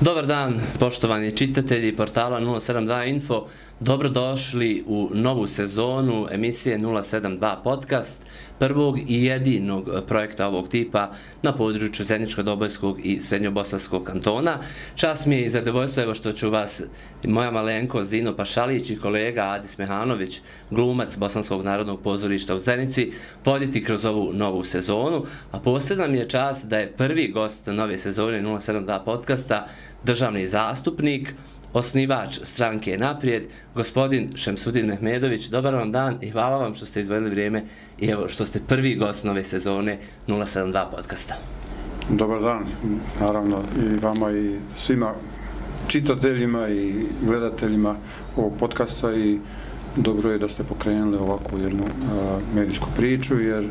Dobar dan, poštovani čitatelji portala 072 Info. Dobrodošli u novu sezonu emisije 072 Podcast, prvog i jedinog projekta ovog tipa na području Zeničko-Dobojskog i Srednjobosanskog kantona. Čas mi je i zadovoljstvo evo što ću vas, moja malenko Zino Pašalić i kolega Adis Mehanović, glumac Bosanskog narodnog pozorišta u Zenici, voditi kroz ovu novu sezonu. A posebna mi je čas da je prvi gost nove sezone 072 Podcasta, državni zastupnik, osnivač stranke Naprijed, gospodin Šemsudin Mehmedović. Dobar vam dan i hvala vam što ste izvojili vrijeme i evo što ste prvi gost nove sezone 072 podcasta. Dobar dan, naravno i vama i svima čitateljima i gledateljima ovog podcasta i dobro je da ste pokrenuli ovakvu jednu a, medijsku priču jer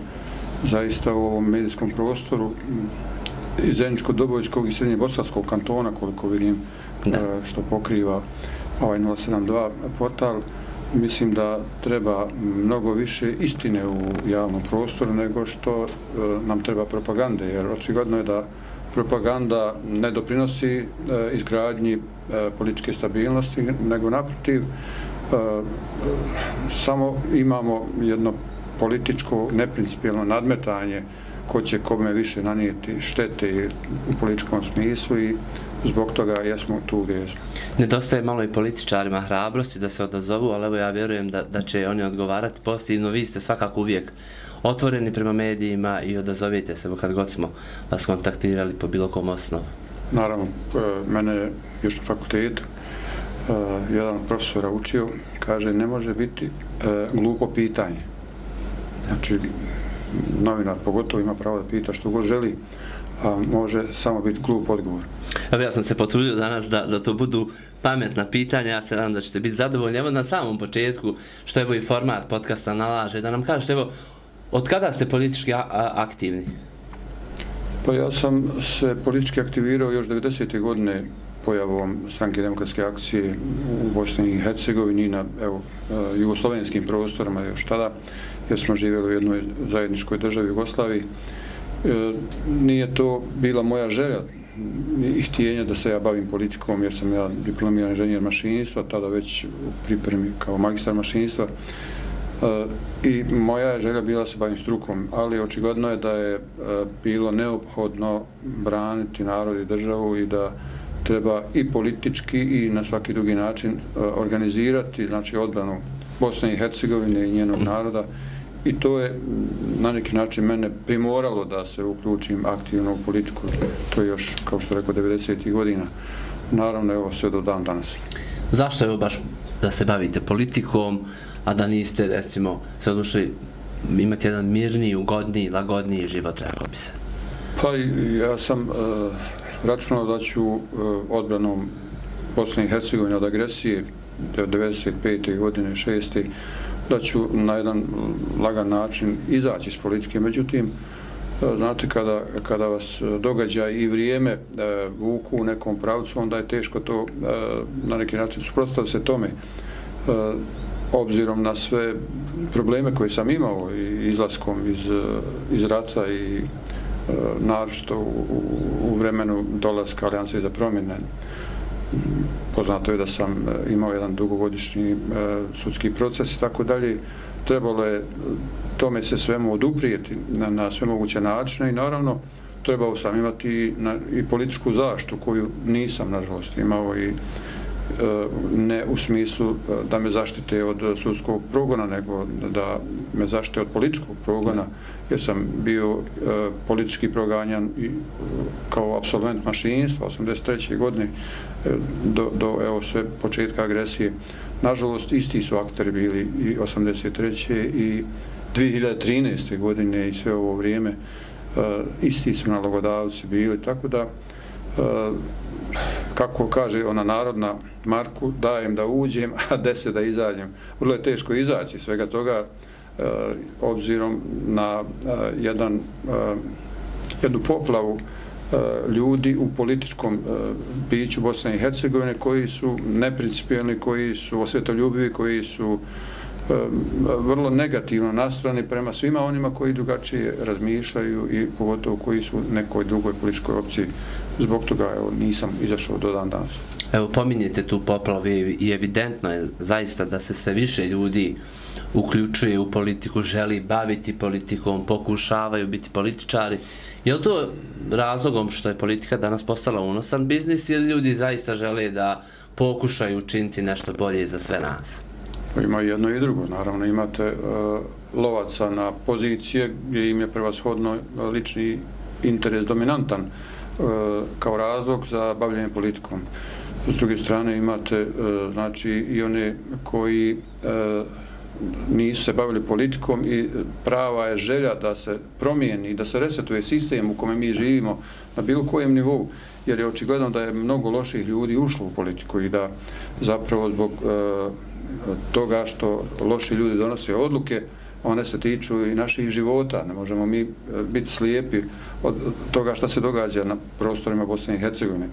zaista u ovom medijskom prostoru iz Zeničko-Dobojskog i Srednje Bosanskog kantona, koliko vidim, da. E, što pokriva ovaj 072 portal, mislim da treba mnogo više istine u javnom prostoru nego što e, nam treba propagande, jer očigledno je da propaganda ne doprinosi e, izgradnji političke stabilnosti, nego naprotiv samo imamo jedno političko neprincipijalno nadmetanje ko će kome više nanijeti štete u političkom smislu i zbog toga jesmo tu gdje jesmo. Nedostaje malo i političarima hrabrosti da se odazovu, ali evo ja vjerujem da, da će oni odgovarati pozitivno. Vi ste svakako uvijek otvoreni prema medijima i odazovite se kad god smo vas kontaktirali po bilo kom osnovu. Naravno, e, mene još na fakultetu e, jedan profesora učio, kaže ne može biti e, glupo pitanje. Znači, novinar pogotovo ima pravo da pita što god želi, a može samo biti glup odgovor. Evo ja sam se potrudio danas da, da to budu pametna pitanja, ja se nadam da ćete biti zadovoljni. Evo na samom početku, što evo i format podcasta nalaže, da nam kažete, evo, od kada ste politički aktivni? Pa ja sam se politički aktivirao još 90. godine pojavom stranke demokratske akcije u Bosni i Hercegovini na evo, e, jugoslovenskim prostorama još tada, jer smo živjeli u jednoj zajedničkoj državi Jugoslaviji. E, nije to bila moja želja i htjenja da se ja bavim politikom, jer sam ja diplomiran inženjer mašinstva, tada već u pripremi kao magistar mašinstva. E, I moja je želja bila da se bavim strukom, ali očigledno je da je bilo neophodno braniti narod i državu i da treba i politički i na svaki drugi način e, organizirati znači odbranu Bosne i Hercegovine i njenog naroda i to je na neki način mene primoralo da se uključim aktivno u politiku to je još kao što rekao 90. godina naravno evo sve do dan danas Zašto je baš da se bavite politikom a da niste recimo se odlušli imati jedan mirniji, ugodniji, lagodniji život rekao bi se Pa ja sam uh, računao da ću uh, odbranom Bosne i Hercegovine od agresije 95. godine, 6 da ću na jedan lagan način izaći iz politike. Međutim, e, znate, kada, kada vas e, događa i vrijeme e, vuku u nekom pravcu, onda je teško to na neki način suprostaviti se tome. Obzirom na sve probleme koje sam imao i izlaskom iz, iz rata i naročito u, u vremenu dolaska Alijanse za promjene. Poznato je da sam e, imao jedan dugogodišnji e, sudski proces i tako dalje. Trebalo je tome se svemu oduprijeti na, na sve moguće načine i naravno trebao sam imati na, i političku zaštu koju nisam nažalost imao i ne u smislu e, da me zaštite od sudskog progona, nego da me zaštite od političkog progona, jer sam bio e, politički proganjan kao absolvent mašinstva 83. godine do, do evo, sve početka agresije. Nažalost, isti su akteri bili i 83. i 2013. godine i sve ovo vrijeme isti su nalogodavci bili, tako da kako kaže ona narodna Marku, dajem da uđem, a deset da izađem. Vrlo je teško izaći svega toga, e, obzirom na e, jedan, e, jednu poplavu ljudi u političkom biću Bosne i Hercegovine koji su neprincipijalni, koji su osvetoljubivi, koji su vrlo negativno nastrojeni prema svima onima koji drugačije razmišljaju i pogotovo koji su nekoj drugoj političkoj opciji zbog toga evo, nisam izašao do dan danas. Evo, pominjete tu poplavu i evidentno je zaista da se sve više ljudi uključuje u politiku, želi baviti politikom, pokušavaju biti političari. Je li to razlogom što je politika danas postala unosan biznis ili ljudi zaista žele da pokušaju učiniti nešto bolje za sve nas? Ima jedno i drugo. Naravno, imate uh, lovaca na pozicije gdje im je prvashodno lični interes dominantan uh, E, kao razlog za bavljanje politikom. S druge strane imate e, znači i one koji e, nisu se bavili politikom i prava je želja da se promijeni, da se resetuje sistem u kome mi živimo na bilo kojem nivou, jer je očigledno da je mnogo loših ljudi ušlo u politiku i da zapravo zbog toga što loši ljudi donose odluke, one se tiču i naših života. Ne možemo mi e, biti slijepi od toga što se događa na prostorima Bosne i Hercegovine.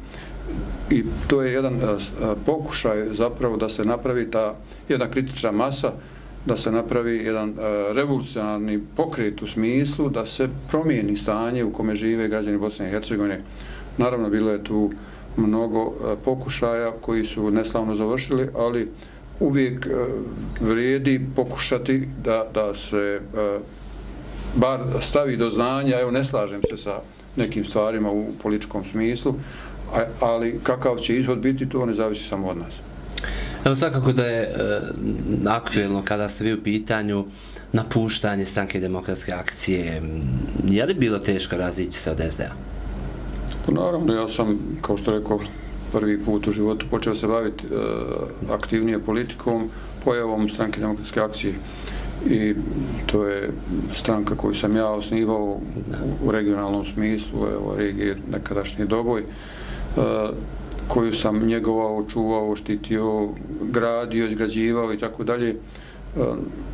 I to je jedan e, e, pokušaj zapravo da se napravi ta jedna kritična masa, da se napravi jedan revolucionarni pokret u smislu da se promijeni stanje u kome žive građani Bosne i Hercegovine. Naravno, bilo je tu mnogo pokušaja koji su neslavno završili, ali uvijek uh, vrijedi pokušati da, da se uh, bar stavi do znanja, evo ne slažem se sa nekim stvarima u političkom smislu, ali kakav će izhod biti, to ne zavisi samo od nas. Evo svakako da je uh, aktuelno kada ste vi u pitanju napuštanje stranke demokratske akcije, je li bilo teško razići se od SDA? Pa naravno, ja sam, kao što rekao, prvi put u životu počeo se baviti e, aktivnije politikom pojavom stranke demokratske akcije i to je stranka koju sam ja osnivao u regionalnom smislu, evo, regije nekadašnji doboj, e, koju sam njegovao, čuvao, štitio, gradio, izgrađivao i tako dalje. E,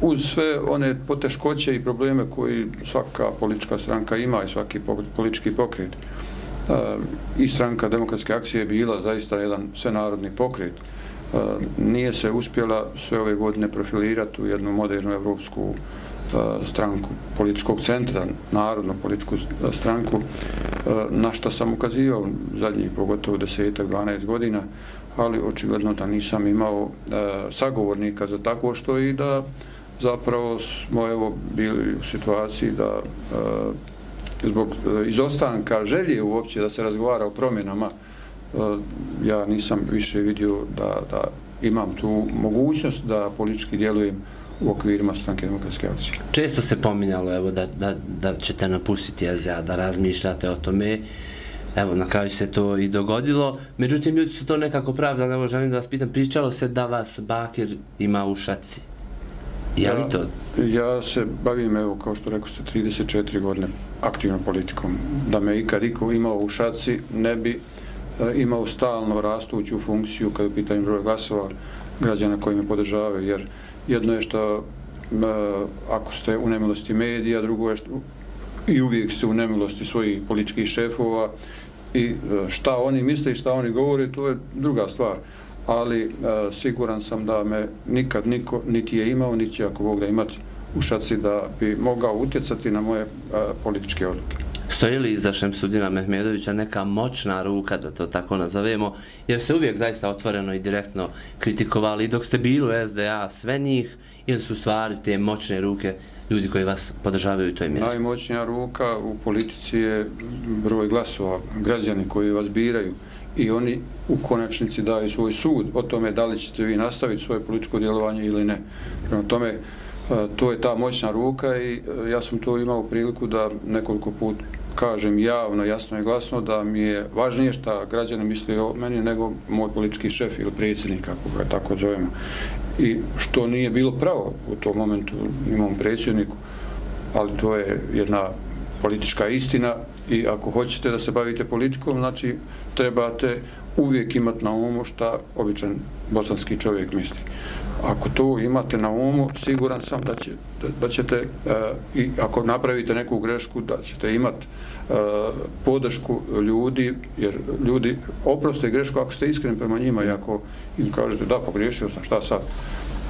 uz sve one poteškoće i probleme koji svaka politička stranka ima i svaki politički pokret i stranka demokratske akcije je bila zaista jedan svenarodni pokret. Nije se uspjela sve ove godine profilirati u jednu modernu evropsku stranku političkog centra, narodnu političku stranku, na što sam ukazivao zadnjih pogotovo desetak, 12 godina, ali očigledno da nisam imao sagovornika za tako što i da zapravo smo evo bili u situaciji da zbog e, izostanka želje uopće da se razgovara o promjenama, e, ja nisam više vidio da, da imam tu mogućnost da politički djelujem u okvirima stranke demokratske akcije. Često se pominjalo evo, da, da, da ćete napustiti SDA, da razmišljate o tome. Evo, na kraju se to i dogodilo. Međutim, ljudi su to nekako pravda, evo, želim da vas pitam, pričalo se da vas Bakir ima u šaci. Ja li to? Ja se bavim, evo, kao što rekao ste, 34 godine aktivnom politikom. Da me ikad iko imao u šaci, ne bi e, imao stalno rastuću funkciju kada pitanju broj glasova građana koji me podržavaju, jer jedno je što e, ako ste u nemilosti medija, drugo je što i uvijek ste u nemilosti svojih političkih šefova i e, šta oni misle i šta oni govore, to je druga stvar ali e, siguran sam da me nikad niko niti je imao, niti će ako Bog da imati u šaci da bi mogao utjecati na moje e, političke odluke. Stoji li iza Šemsudina Mehmedovića neka moćna ruka, da to tako nazovemo, jer se uvijek zaista otvoreno i direktno kritikovali dok ste bili u SDA sve njih, ili su stvari te moćne ruke ljudi koji vas podržavaju u toj mjeri? Najmoćnija ruka u politici je broj glasova, građani koji vas biraju i oni u konačnici daju svoj sud o tome da li ćete vi nastaviti svoje političko djelovanje ili ne. Prema tome, e, to je ta moćna ruka i e, ja sam to imao priliku da nekoliko put kažem javno, jasno i glasno da mi je važnije šta građani misli o meni nego moj politički šef ili predsjednik, kako ga tako zovemo. I što nije bilo pravo u tom momentu imam predsjedniku, ali to je jedna politička istina i ako hoćete da se bavite politikom, znači trebate uvijek imati na umu šta običan bosanski čovjek misli. Ako to imate na umu, siguran sam da, će, da, da ćete, e, i ako napravite neku grešku, da ćete imati e, eh, podršku ljudi, jer ljudi oproste grešku ako ste iskreni prema njima i ako im kažete da, pogriješio sam, šta sad.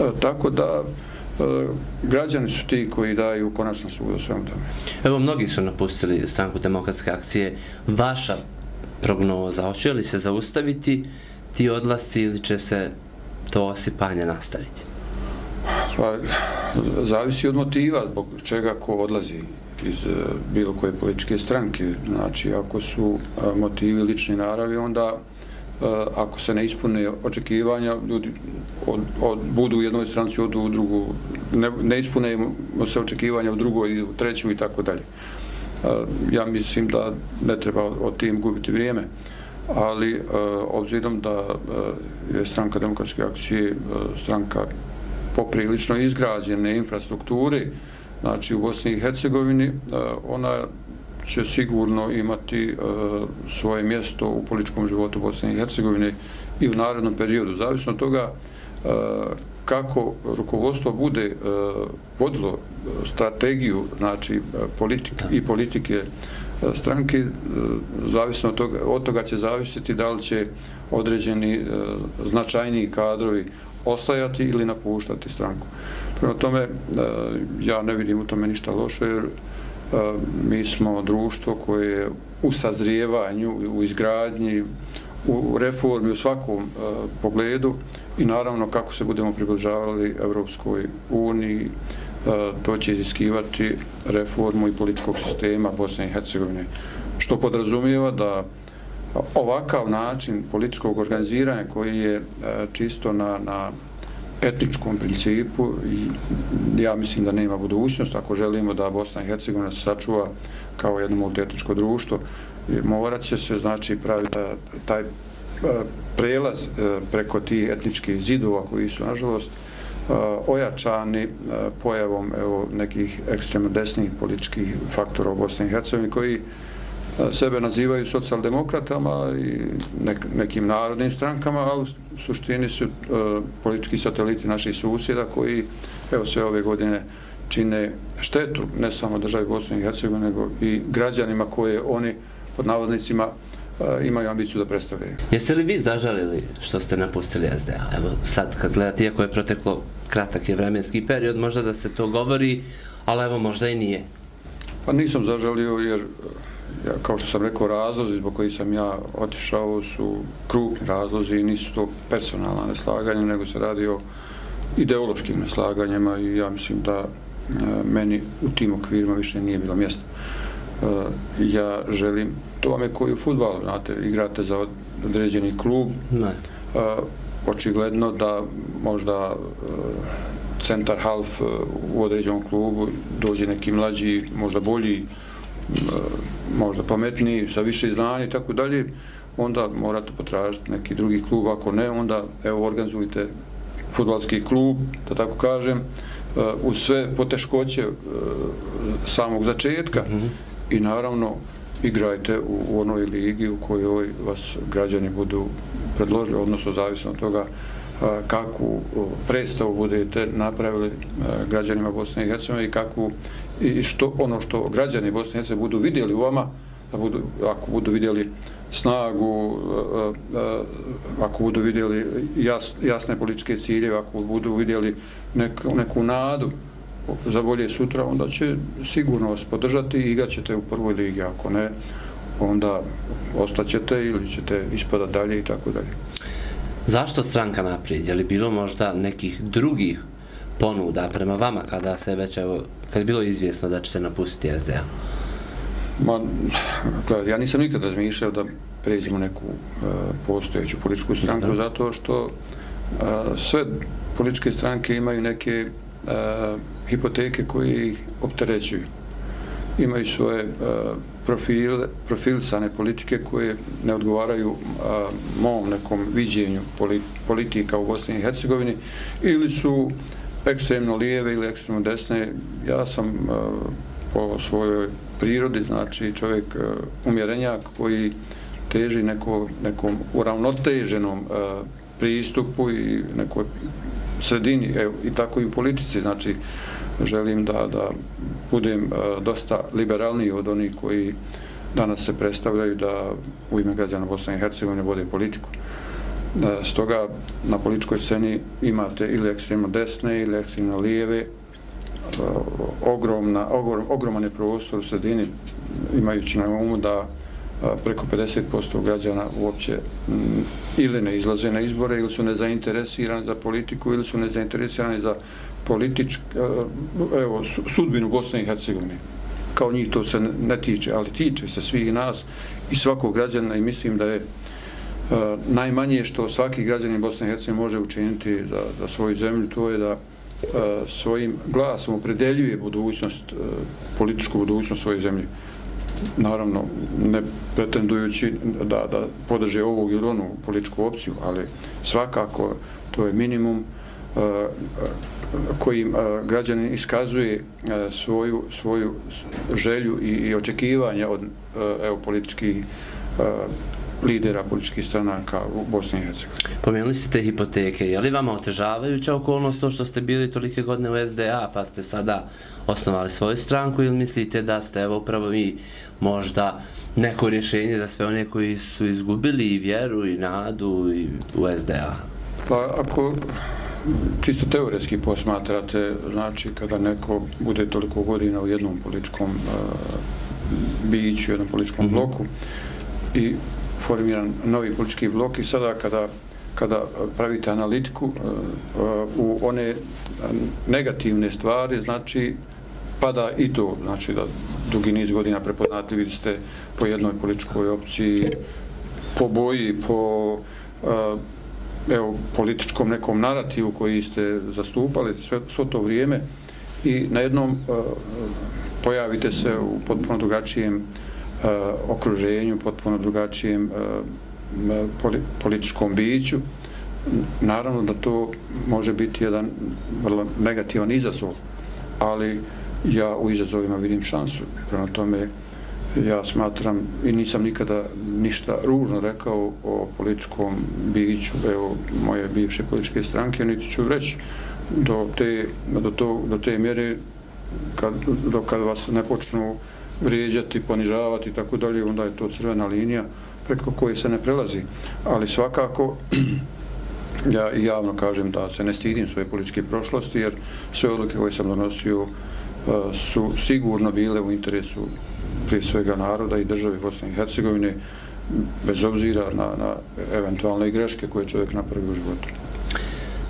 E, tako da, građani su ti koji daju konačno sud o svemu tome. Evo, mnogi su napustili stranku demokratske akcije. Vaša prognoza? Hoće li se zaustaviti ti odlasci ili će se to osipanje nastaviti? Pa, zavisi od motiva zbog čega ko odlazi iz eh, bilo koje političke stranke. Znači, ako su eh, motivi lični naravi, onda eh, ako se ne ispune očekivanja, ljudi od, od, budu u jednoj stranci, odu u drugu, ne, ne ispune se očekivanja u drugoj, u treću i tako dalje. Eh, ja mislim da ne treba od tim gubiti vrijeme, ali eh, obzirom da eh, je stranka demokratske akcije stranka poprilično izgrađene infrastrukture, znači u Bosni i Hercegovini, ona će sigurno imati svoje mjesto u političkom životu Bosne i Hercegovine i u narodnom periodu. Zavisno od toga kako rukovodstvo bude e, vodilo e, strategiju znači e, politik i politike stranke, zavisno od toga, od toga će zavisiti da li će određeni značajniji kadrovi ostajati ili napuštati stranku. Prema tome, e, ja ne vidim u tome ništa loše, jer mi smo društvo koje je u sazrijevanju, u izgradnji, u reformi, u svakom pogledu i naravno kako se budemo približavali Evropskoj uniji, e, to će iziskivati reformu i političkog sistema Bosne i Hercegovine, što podrazumijeva da ovakav način političkog organiziranja koji je e, čisto na, na etničkom principu i ja mislim da nema budućnost ako želimo da Bosna i Hercegovina se sačuva kao jedno multietničko društvo morat će se znači praviti taj e, prelaz e, preko tih etničkih zidova koji su nažalost e, ojačani e, pojavom evo, nekih ekstremno desnih političkih faktora u Bosni i Hercegovini koji sebe nazivaju socijaldemokratama i nekim narodnim strankama, a u suštini su politički sateliti naših susjeda koji evo sve ove godine čine štetu ne samo državi Bosne i Hercegovine, nego i građanima koje oni pod navodnicima imaju ambiciju da predstavljaju. Jeste li vi zažalili što ste napustili SDA? Evo sad kad gledate, iako je proteklo kratak je vremenski period, možda da se to govori, ali evo možda i nije. Pa nisam zažalio jer ja, kao što sam rekao, razlozi zbog koji sam ja otišao su krupni razlozi i nisu to personalna neslaganja, nego se radi o ideološkim neslaganjima i ja mislim da e, meni u tim okvirima više nije bilo mjesta. E, ja želim, to vam je koji u futbalu, znate, igrate za određeni klub, ne. E, očigledno da možda centar half u određenom klubu dođe neki mlađi, možda bolji možda pametniji, sa više znanja i tako dalje, onda morate potražiti neki drugi klub, ako ne, onda evo organizujte futbalski klub, da tako kažem, uz sve poteškoće samog začetka mm -hmm i naravno igrajte u, onoj ligi u kojoj vas građani budu predložili, odnosno zavisno od toga kakvu predstavu budete napravili e, građanima Bosne i Hercegovine i kakvu i što ono što građani Bosne i Hercegovine budu vidjeli u vama, da budu, ako budu vidjeli snagu, e, e, ako budu vidjeli jas, jasne političke ciljeve, ako budu vidjeli neku, neku nadu za bolje sutra, onda će sigurno vas podržati i igraćete u prvoj ligi, ako ne, onda ostaćete ili ćete ispadati dalje i tako dalje. Zašto stranka naprijed? Je li bilo možda nekih drugih ponuda prema vama kada se već evo, kad je bilo izvjesno da ćete napustiti SDA? Ma, ja nisam nikad razmišljao da pređemo neku uh, postojeću političku stranku zato što uh, sve političke stranke imaju neke E, hipoteke koje ih opterećuju. Imaju svoje e, profile, profilisane politike koje ne odgovaraju e, mom nekom viđenju politika u Bosni i Hercegovini ili su ekstremno lijeve ili ekstremno desne. Ja sam po svojoj prirodi, znači čovjek uh, umjerenjak koji teži neko, nekom uravnoteženom pristupu i nekoj sredini, evo, i tako i u politici, znači želim da, da budem e, dosta liberalniji od onih koji danas se predstavljaju da u ime građana Bosne i Hercegovine vode politiku. E, stoga na političkoj sceni imate ili ekstremno desne ili ekstremno lijeve, e, ogromna, ogrom, ogroman je prostor u sredini, imajući na umu da preko 50% građana uopće mm, ili ne izlaze na izbore ili su nezainteresirani za politiku ili su nezainteresirani za političku, evo, sudbinu Bosne i Hercegovine. Kao njih to se ne tiče, ali tiče se svih nas i svakog građana i mislim da je najmanje što svaki građanin Bosne i Hercegovine može učiniti za, za svoju zemlju, to je da svojim glasom opredeljuje budućnost, političku budućnost svoje zemlje naravno ne pretendujući da, da podrže ovog ili onu političku opciju, ali svakako to je minimum uh, kojim uh, građanin iskazuje uh, svoju, svoju želju i, i očekivanja od evo, političkih lidera političkih stranaka u Bosni i Hercegovini. Pomenuli ste te hipoteke. Je li vama otežavajuća okolnost to što ste bili tolike godine u SDA pa ste sada osnovali svoju stranku ili mislite da ste evo upravo vi možda neko rješenje za sve one koji su izgubili i vjeru i nadu i u SDA? Pa ako čisto teoretski posmatrate, znači kada neko bude toliko godina u jednom političkom uh, biću, jednom političkom mm -hmm. bloku i formiran novi politički blok i sada kada kada pravite analitiku e, e, u one negativne stvari, znači pada i to, znači da dugi niz godina prepoznatljivi ste po jednoj političkoj opciji, po boji, po e, evo, političkom nekom narativu koji ste zastupali sve, svo to vrijeme i na jednom pojavite se u potpuno drugačijem uh, Eh, okruženju, potpuno drugačijem eh, političkom biću. Naravno da to može biti jedan vrlo negativan izazov, ali ja u izazovima vidim šansu. Prema tome, ja smatram i nisam nikada ništa ružno rekao o političkom biću, evo, moje bivše političke stranke, niti ću reći do te, do to, do te mjere kad, do kad vas ne počnu vrijeđati, ponižavati i tako dalje, onda je to crvena linija preko koje se ne prelazi. Ali svakako, ja javno kažem da se ne stidim svoje političke prošlosti, jer sve odluke koje sam donosio uh, su sigurno bile u interesu prije svega naroda i države Bosne i Hercegovine, bez obzira na, na eventualne greške koje čovjek napravi u životu.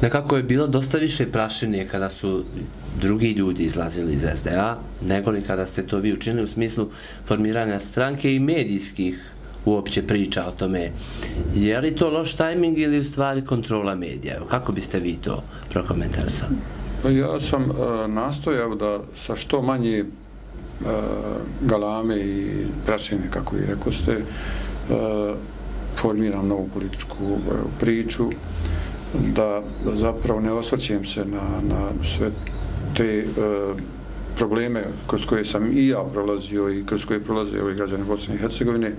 Nekako je bilo dosta više prašenije kada su drugi ljudi izlazili iz SDA, nego li kada ste to vi učinili u smislu formiranja stranke i medijskih uopće priča o tome. Je li to loš tajming ili u stvari kontrola medija? Kako biste vi to prokomentarisali? Pa ja sam e, nastojao da sa što manje e, galame i prašine, kako i rekao ste, e, formiram novu političku e, priču, da zapravo ne osvrćem se na, na sve te e, probleme kroz koje sam i ja prolazio i kroz koje prolaze ovi građani Bosne i Hercegovine, e,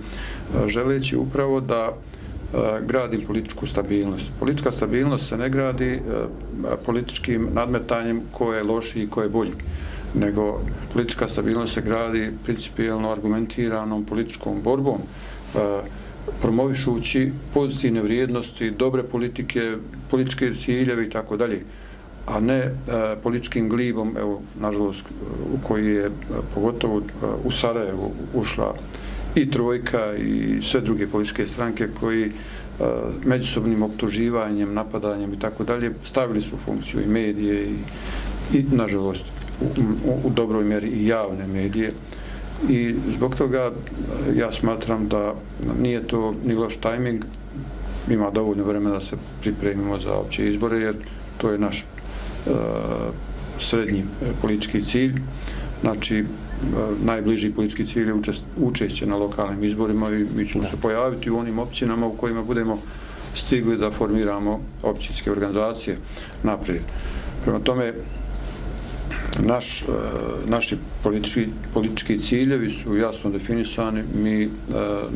želeći upravo da e, gradim političku stabilnost. Politička stabilnost se ne gradi e, političkim nadmetanjem ko je loši i ko je bolji, nego politička stabilnost se gradi principijelno argumentiranom političkom borbom, promovišući pozitivne vrijednosti, dobre politike, političke ciljeve i tako dalje, a ne e, političkim glibom, evo, nažalost, e, u koji je e, pogotovo u Sarajevu ušla i Trojka i sve druge političke stranke koji međusobnim optuživanjem, napadanjem i tako dalje stavili su funkciju i medije i, i nažalost u, u, u dobroj mjeri i javne medije i zbog toga ja smatram da nije to ni loš tajming ima dovoljno vremena da se pripremimo za opće izbore jer to je naš uh, srednji politički cilj znači najbliži politički cilj je učešće na lokalnim izborima i mi ćemo da. se pojaviti u onim općinama u kojima budemo stigli da formiramo općinske organizacije naprijed. Prema tome, naš, e, naši politički, politički ciljevi su jasno definisani. Mi e,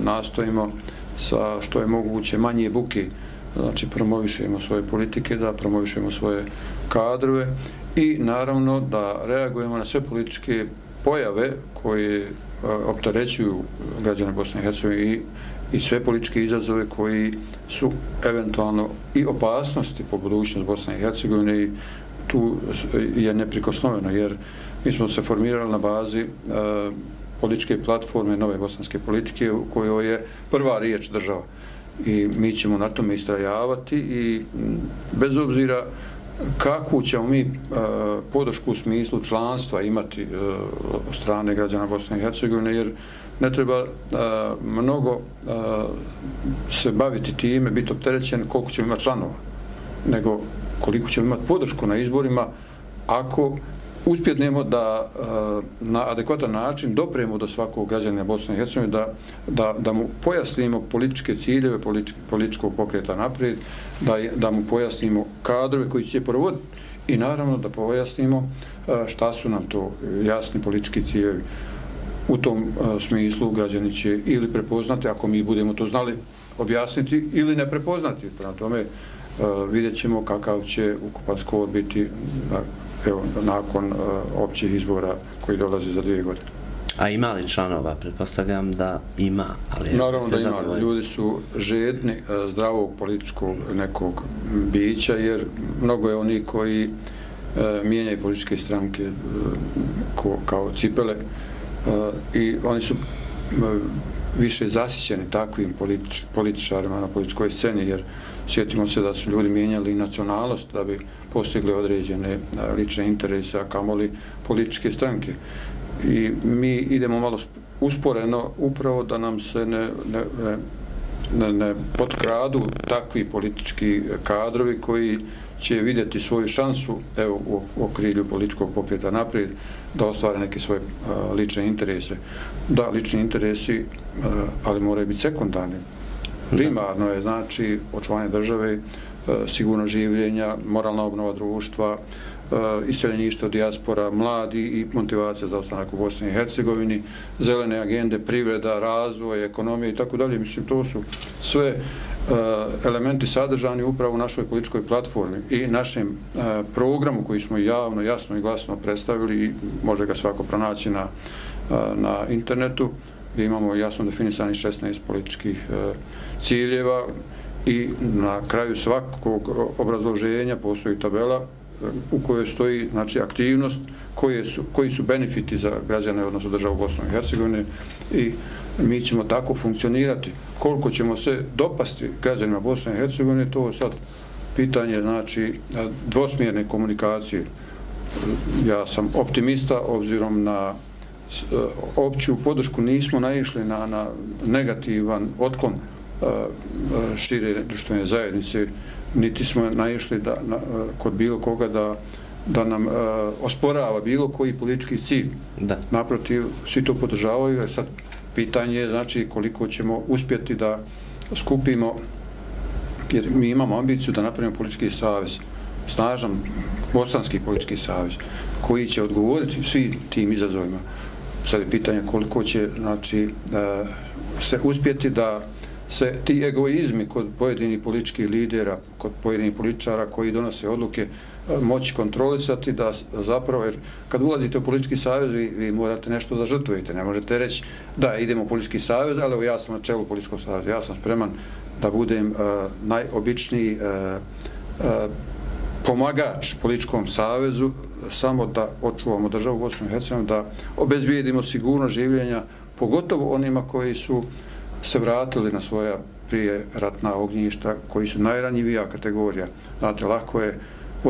nastojimo sa što je moguće manje buke, znači promovišemo svoje politike, da promovišemo svoje kadrove i naravno da reagujemo na sve političke pojave koje e, optarećuju građane Bosne i Hercegovine i, i sve političke izazove koji su eventualno i opasnosti po budućnost Bosne i Hercegovine i tu je neprikosnoveno jer mi smo se formirali na bazi e, političke platforme nove bosanske politike u kojoj je prva riječ država. I mi ćemo na tome istrajavati i bez obzira kakvu ćemo mi uh, podršku u smislu članstva imati e, od strane građana Bosne i Hercegovine, jer ne treba mnogo se baviti time, biti opterećen koliko ćemo imati članova, nego koliko ćemo imati podršku na izborima ako uspjetnemo da eh, na adekvatan način dopremo do svakog građana Bosne i Hercegovine, da, da, da mu pojasnimo političke ciljeve političkog pokreta naprijed, da, da mu pojasnimo kadrove koji će provoditi i naravno da pojasnimo eh, šta su nam to jasni politički ciljevi u tom eh, smislu građani će ili prepoznati, ako mi budemo to znali, objasniti ili ne prepoznati. Prema tome vidjet ćemo kakav će ukupan skor biti evo, nakon uh, općih izbora koji dolaze za dvije godine. A ima li članova? Pretpostavljam da ima, ali Naravno da ima. Ljudi su žedni uh, zdravog političkog nekog bića, jer mnogo je oni koji mijenjaju političke stranke ko, kao cipele, i oni su više zasićeni takvim politič, političarima na političkoj sceni, jer sjetimo se da su ljudi mijenjali nacionalnost da bi postigli određene lične interese, a kamoli političke stranke. I mi idemo malo usporeno upravo da nam se ne, ne, ne, ne potkradu takvi politički kadrovi koji će vidjeti svoju šansu evo, u okrilju političkog pokreta naprijed da ostvare neke svoje a, lične interese. Da, lični interesi, a, ali moraju biti sekundarni. Primarno je, znači, očuvanje države, a, sigurno življenja, moralna obnova društva, iseljeništvo, dijaspora, mladi i motivacija za ostanak u Bosni i Hercegovini, zelene agende, privreda, razvoj, ekonomije i tako dalje. Mislim, to su sve Eh, elementi sadržani upravo u našoj političkoj platformi i našem eh, programu koji smo javno, jasno i glasno predstavili i može ga svako pronaći na, eh, na internetu gdje imamo jasno definisani 16 političkih ciljeva i na kraju svakog obrazloženja postoji tabela u kojoj stoji znači, aktivnost koje su, koji su benefiti za građane odnosno državu Bosnu i Hercegovine i mi ćemo tako funkcionirati. Koliko ćemo se dopasti građanima Bosne i Hercegovine, to je sad pitanje znači, dvosmjerne komunikacije. Ja sam optimista obzirom na e, opću podršku nismo naišli na, na negativan otklon e, e, šire društvene zajednice, niti smo naišli da, na, kod bilo koga da da nam uh, osporava bilo koji politički cilj. Da. Naprotiv, svi to podržavaju, jer sad pitanje je znači koliko ćemo uspjeti da skupimo jer mi imamo ambiciju da napravimo politički savez snažan bosanski politički savez koji će odgovoriti svi tim izazovima. Sad je pitanje koliko će znači e, se uspjeti da se ti egoizmi kod pojedinih političkih lidera kod pojedinih političara koji donose odluke moći kontrolisati da zapravo, jer kad ulazite u politički savjez vi, vi morate nešto da žrtvujete, ne možete reći da idemo u politički savjez, ali evo ja sam na čelu političkog savjeza, ja sam spreman da budem uh, najobičniji uh, uh, pomagač političkom savezu, samo da očuvamo državu Bosnu i Hercegovini, da obezbijedimo sigurno življenja, pogotovo onima koji su se vratili na svoja prije ratna ognjišta, koji su najranjivija kategorija. Znate, lako je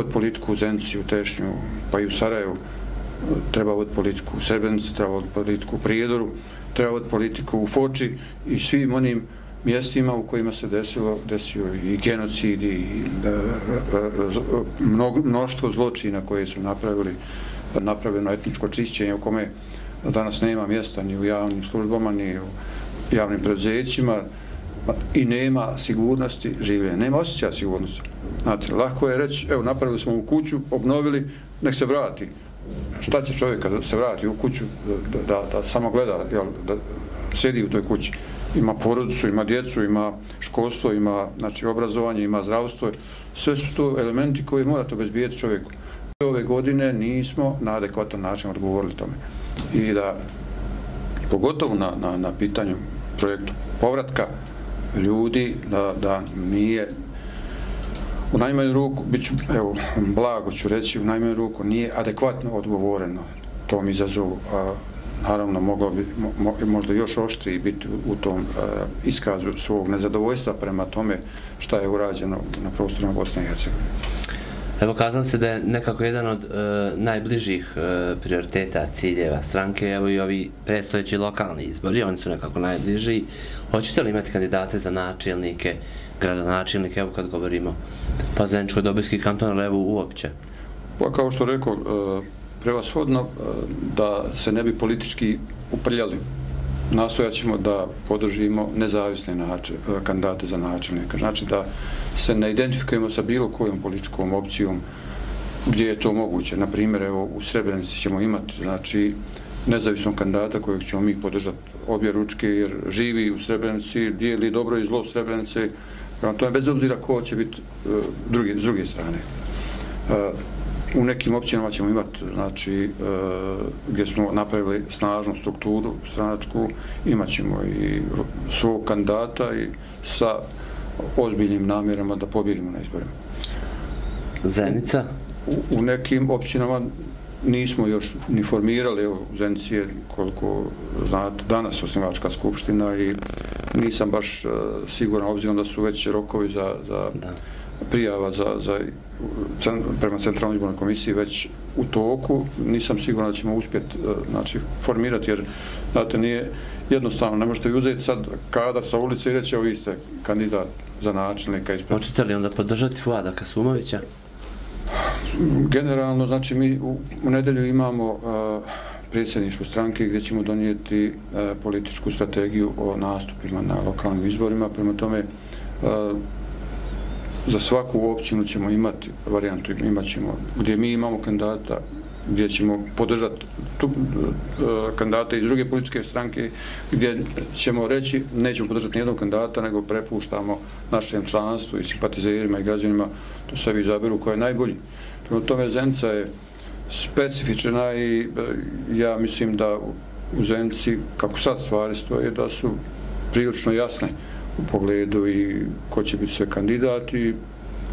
od politiku u Zenici, u Tešnju, pa i u Sarajevu, treba od politiku u Srebrenici, treba od politiku u Prijedoru, treba od politiku u Foči i svim onim mjestima u kojima se desilo, desio i genocid i e, e, e, mnogo, mnoštvo zločina koje su napravili, napravljeno etničko čišćenje u kome danas nema mjesta ni u javnim službama, ni u javnim preduzećima. Pa, i nema sigurnosti življenja, nema osjećaja sigurnosti. Znate, lako je reći, evo, napravili smo u kuću, obnovili, nek se vrati. Šta će čovjek kada se vrati u kuću, da, da, da samo gleda, jel, da sedi u toj kući? Ima porodicu, ima djecu, ima školstvo, ima znači, obrazovanje, ima zdravstvo. Sve su to elementi koji morate obezbijeti čovjeku. Ove godine nismo na adekvatan način odgovorili tome. I da, pogotovo na, na, na pitanju projektu povratka ljudi, da, da nije u najmanju ruku, ću, evo, blago ću reći, u najmanju ruku nije adekvatno odgovoreno tom izazovu. A, naravno moglo bi mo, možda još oštriji biti u, u tom uh, iskazu svog nezadovoljstva prema tome šta je urađeno na prostorima Bosne i Hercegovine. Evo kazali se da je nekako jedan od e, najbližih e, prioriteta ciljeva stranke, evo i ovi predstojeći lokalni izbori, oni su nekako najbliži. Hoćete li imati kandidate za načelnike, gradonačelnike, evo kad govorimo pa Zeničko-Dobojski kanton, ali evo uopće? Pa kao što rekao, e, prevashodno e, da se ne bi politički uprljali nastojaćemo da podržimo nezavisne e, kandidate za načelnika. Znači da se ne identifikujemo sa bilo kojom političkom opcijom gdje je to moguće. Na primjer, evo, u Srebrenici ćemo imati znači, nezavisnog kandidata kojeg ćemo mi podržati obje ručke jer živi u Srebrenici, dijeli dobro i zlo Srebrenice. Prema tome, bez obzira ko će biti uh, e, drugi, s druge strane. Uh, u nekim općinama ćemo imati, znači, uh, gdje smo napravili snažnu strukturu stranačku, imat ćemo i svog kandidata i sa ozbiljnim namjerama da pobjedimo na izborima. Zenica? U, u nekim općinama nismo još ni formirali, evo, Zenici je, koliko znate, danas osnivačka skupština i nisam baš uh, siguran, obzirom da su već rokovi za, za da. Prijava za, za cen, prema centralnoj izbornoj komisiji već u toku, nisam siguran da ćemo uspjeti uh, znači, formirati, jer, znate, nije jednostavno, ne možete uzeti sad kadar sa ulice i reći, evo, vi ste kandidat za načelnika ispred. Hoćete li onda podržati Fuada Kasumovića? Generalno, znači mi u, u nedelju imamo uh, predsjedništvo stranke gdje ćemo donijeti uh, političku strategiju o nastupima na lokalnim izborima. Prema tome, uh, za svaku općinu ćemo imati varijantu, imat ćemo, gdje mi imamo kandidata gdje ćemo podržati tu, e, kandidata iz druge političke stranke, gdje ćemo reći nećemo podržati nijednog kandidata, nego prepuštamo našem članstvu i simpatizerima i građanima to sebi izaberu ko je najbolji. Prema tome Zenica je specifična i e, ja mislim da u Zenici, kako sad stvari stoje, da su prilično jasne u pogledu i ko će biti sve kandidati,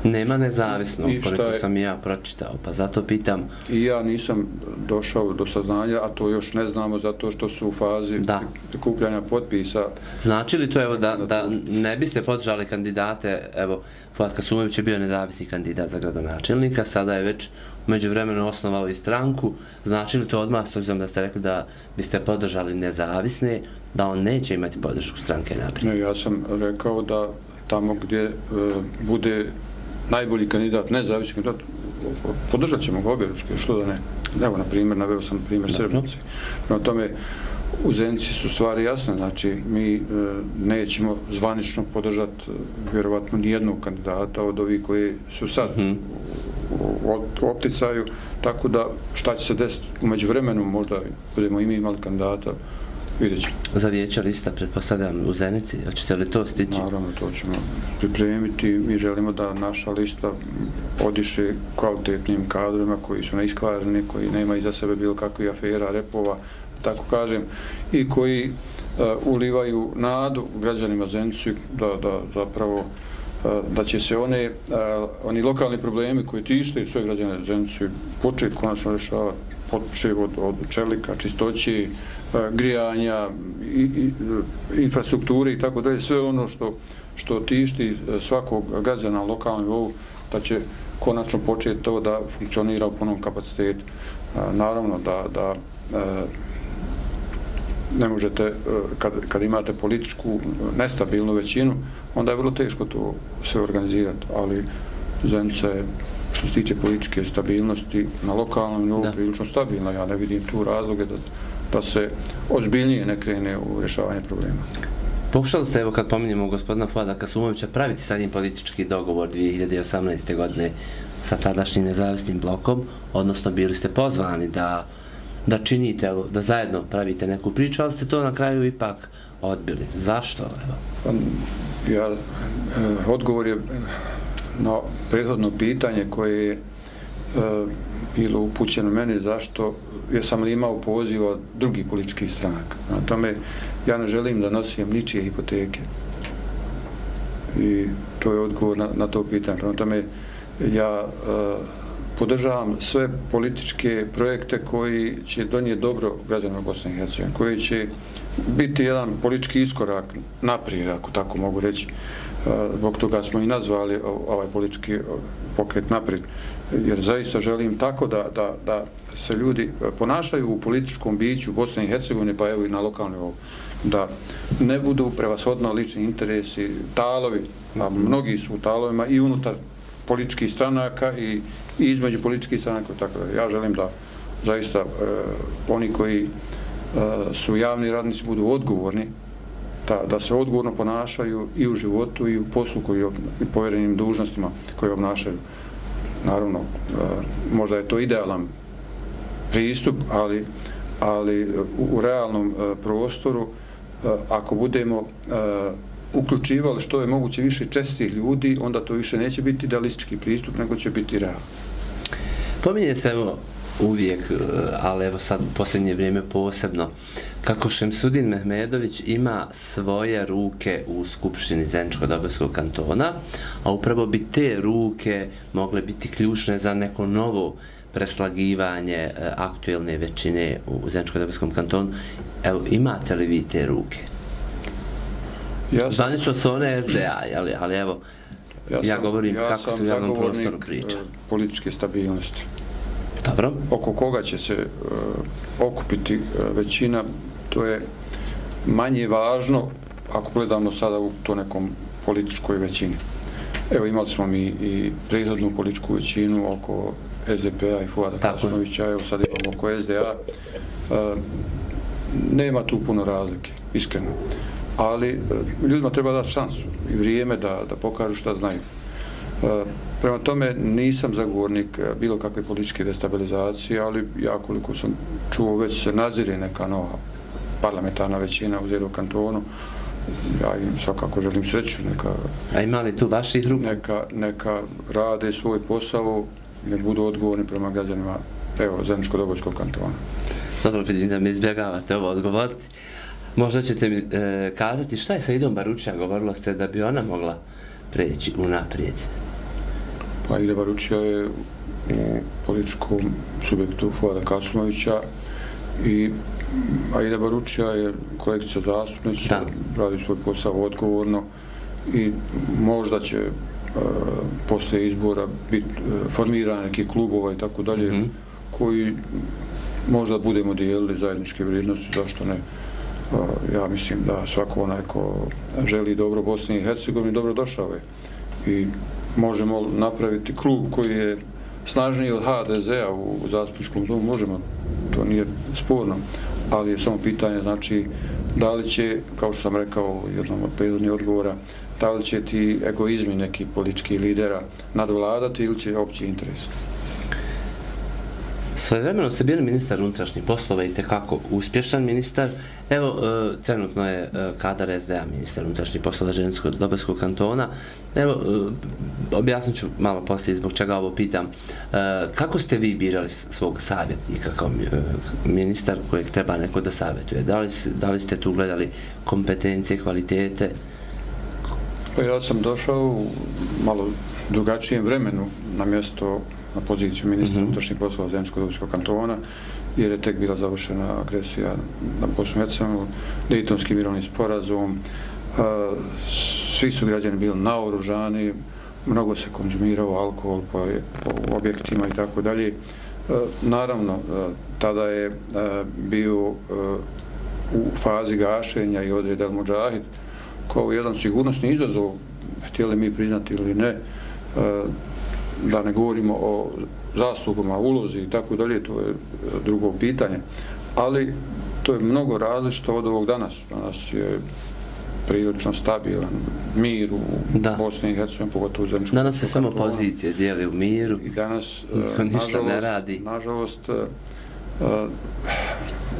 Nema nezavisno, koliko je... sam ja pročitao, pa zato pitam. I ja nisam došao do saznanja, a to još ne znamo zato što su u fazi da. kupljanja potpisa. Znači li to evo da, da ne biste podržali kandidate, evo, Fuat Kasumović je bio nezavisni kandidat za gradonačelnika, sada je već umeđu vremenu osnovao i stranku, znači li to odmah, s da ste rekli da biste podržali nezavisne, da on neće imati podršku stranke naprijed? Ne, ja sam rekao da tamo gdje uh, bude najbolji kandidat, nezavisni kandidat, podržat ćemo ga obje ručke, što da ne. Evo, na primjer, naveo sam primjer Srebrnice. Na tome, u Zenici su stvari jasne, znači mi e, nećemo zvanično podržati e, vjerovatno nijednog kandidata od ovih koji su sad mm -hmm. u, u opticaju, tako da šta će se desiti umeđu vremenu, možda budemo i mi imali kandidata, Vidjet ćemo. Za vijeća lista, pretpostavljam, u Zenici, hoćete li to stići? Naravno, to ćemo pripremiti. Mi želimo da naša lista odiše kvalitetnim kadrima koji su neiskvareni, koji nema iza sebe bilo kakvih afera, repova, tako kažem, i koji uh, ulivaju nadu građanima Zenici da, da zapravo uh, da će se one, uh, oni lokalni problemi koji tište i sve građane Zenici početi konačno rešavati, početi od, od čelika, čistoći, E, grijanja, i, i, infrastrukture i tako dalje, sve ono što, što tišti svakog građana na lokalnom nivou, da će konačno početi to da funkcionira u punom kapacitetu. E, naravno da, da e, ne možete, kad, kad imate političku nestabilnu većinu, onda je vrlo teško to sve organizirati, ali Zenica je što se tiče političke stabilnosti na lokalnom nivou prilično stabilna. Ja ne vidim tu razloge da, da se ozbiljnije ne krene u rješavanje problema. Pokušali ste, evo kad pominjemo gospodina Fuada Kasumovića, praviti sad njim politički dogovor 2018. godine sa tadašnjim nezavisnim blokom, odnosno bili ste pozvani da da činite, da zajedno pravite neku priču, ali ste to na kraju ipak odbili. Zašto? Evo? Pa, ja, eh, odgovor je na prethodno pitanje koje je eh, bilo upućeno meni zašto jesam li imao poziv od drugih političkih stranaka. Na tome ja ne želim da nosim ničije hipoteke. I to je odgovor na, na to pitanje. Na tome ja uh, podržavam sve političke projekte koji će donijeti dobro građanima Bosne i Hercegovine, koji će biti jedan politički iskorak naprijed, ako tako mogu reći. E, zbog toga smo i nazvali ovaj politički pokret naprijed, jer zaista želim tako da, da, da se ljudi e, ponašaju u političkom biću Bosne i Hercegovine, pa evo i na lokalnoj ovo, da ne budu prevashodno lični interesi, talovi, a mnogi su u talovima i unutar političkih stranaka i, i između političkih stranaka. Tako da ja želim da zaista e, oni koji e, su javni radnici budu odgovorni, da, da se odgovorno ponašaju i u životu i u poslu koji i povjerenim dužnostima koje obnašaju. Naravno, e, možda je to idealan pristup, ali, ali u, realnom e, prostoru, e, ako budemo e, uključivali što je moguće više čestih ljudi, onda to više neće biti idealistički pristup, nego će biti real. Pominje se evo uvijek, ali evo sad u posljednje vrijeme posebno, kako Šemsudin Mehmedović ima svoje ruke u Skupštini Zenčko-Dobojskog kantona, a upravo bi te ruke mogle biti ključne za neko novo preslagivanje e, aktuelne većine u Zeničko-Dobojskom kantonu. Evo, imate li vi te ruke? Ja Zvanično su one SDA, ali, ali evo, ja, sam, ja govorim ja kako se u javnom prostoru priča. E, političke stabilnosti. Dobro. Oko koga će se uh, okupiti uh, većina, to je manje važno ako gledamo sada u to nekom političkoj većini. Evo imali smo mi i prethodnu političku većinu oko SDP-a i Fuada Kasnovića, evo sad imamo oko SDA. Uh, nema tu puno razlike, iskreno ali e, ljudima treba dati šansu i vrijeme da, da pokažu šta znaju. E, prema tome nisam zagovornik e, bilo kakve političke destabilizacije, ali ja koliko sam čuo već se nazire neka nova parlamentarna većina u Zeru kantonu, ja im svakako želim sreću. Neka, A ima li tu vaši drugi? Neka, neka rade svoj posao i ne budu odgovorni prema građanima evo, Zemničko-Dobojskog kantona. Dobro, vidim da mi izbjegavate ovo odgovoriti. Možda ćete mi e, kazati šta je sa Idom Baručija, govorilo ste da bi ona mogla preći u naprijed. Pa Ida Baručija je u političkom subjektu Fuada Kasumovića i Aida Baručija je kolekcija zastupnica, radi svoj posao odgovorno i možda će posle izbora e, formiran neki klubova i tako dalje, mhm. koji možda budemo dijelili zajedničke vrijednosti, zašto ne? ja mislim da svako onaj ko želi dobro Bosni i Hercegovini, dobro došao je. I možemo napraviti klub koji je snažniji od HDZ-a u zastupničkom domu, možemo, to nije sporno, ali je samo pitanje, znači, da li će, kao što sam rekao u jednom od predvodnjih odgovora, da li će ti egoizmi nekih političkih lidera nadvladati ili će opći interes? Svojevremeno ste bili ministar unutrašnjih poslova i tekako uspješan ministar. Evo, e, trenutno je e, kadar SDA, ministar unutrašnjih poslova ženskog dobeskog kantona. Evo, e, objasnit ću malo poslije zbog čega ovo pitam. E, kako ste vi birali svog savjetnika kao e, ministar kojeg treba neko da savjetuje? Da li, da li ste tu gledali kompetencije, kvalitete? Pa ja sam došao u malo drugačijem vremenu na mjesto na poziciju ministra mm -hmm. unutrašnjih poslova Zemljsko-Dobojskog kantona, jer je tek bila završena agresija na Bosnu Hercegovinu, Dejtonski mirovni sporazum, svi su građani bili naoružani, mnogo se konzumirao alkohol po, po objektima i tako dalje. Naravno, tada je bio u fazi gašenja i odred El Mujahid kao jedan sigurnosni izazov, htjeli mi priznati ili ne, da ne govorimo o zaslugama, ulozi i tako dalje, to je drugo pitanje. Ali to je mnogo različito od ovog danas. Danas je prilično stabilan mir u da. Bosni i Hercegovini, pogotovo u Zemčkom. Danas se samo pozicije dijeli u miru. I danas, niko ništa nažalost, ne radi. Nažalost, uh,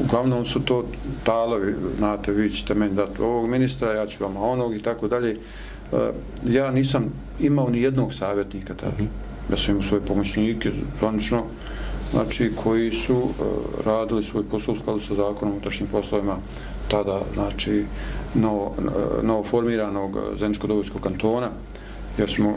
uglavnom su to talovi, znate, vi ćete meni dati ovog ministra, ja ću vam onog i tako dalje. Uh, ja nisam imao ni jednog savjetnika tada. Mhm. ja sam imao svoje pomoćnike, zvanično, znači, koji su uh, radili svoj posao u skladu sa zakonom o tačnim poslovima tada, znači, novo, uh, novo formiranog Zeničko-Dovojskog kantona, jer smo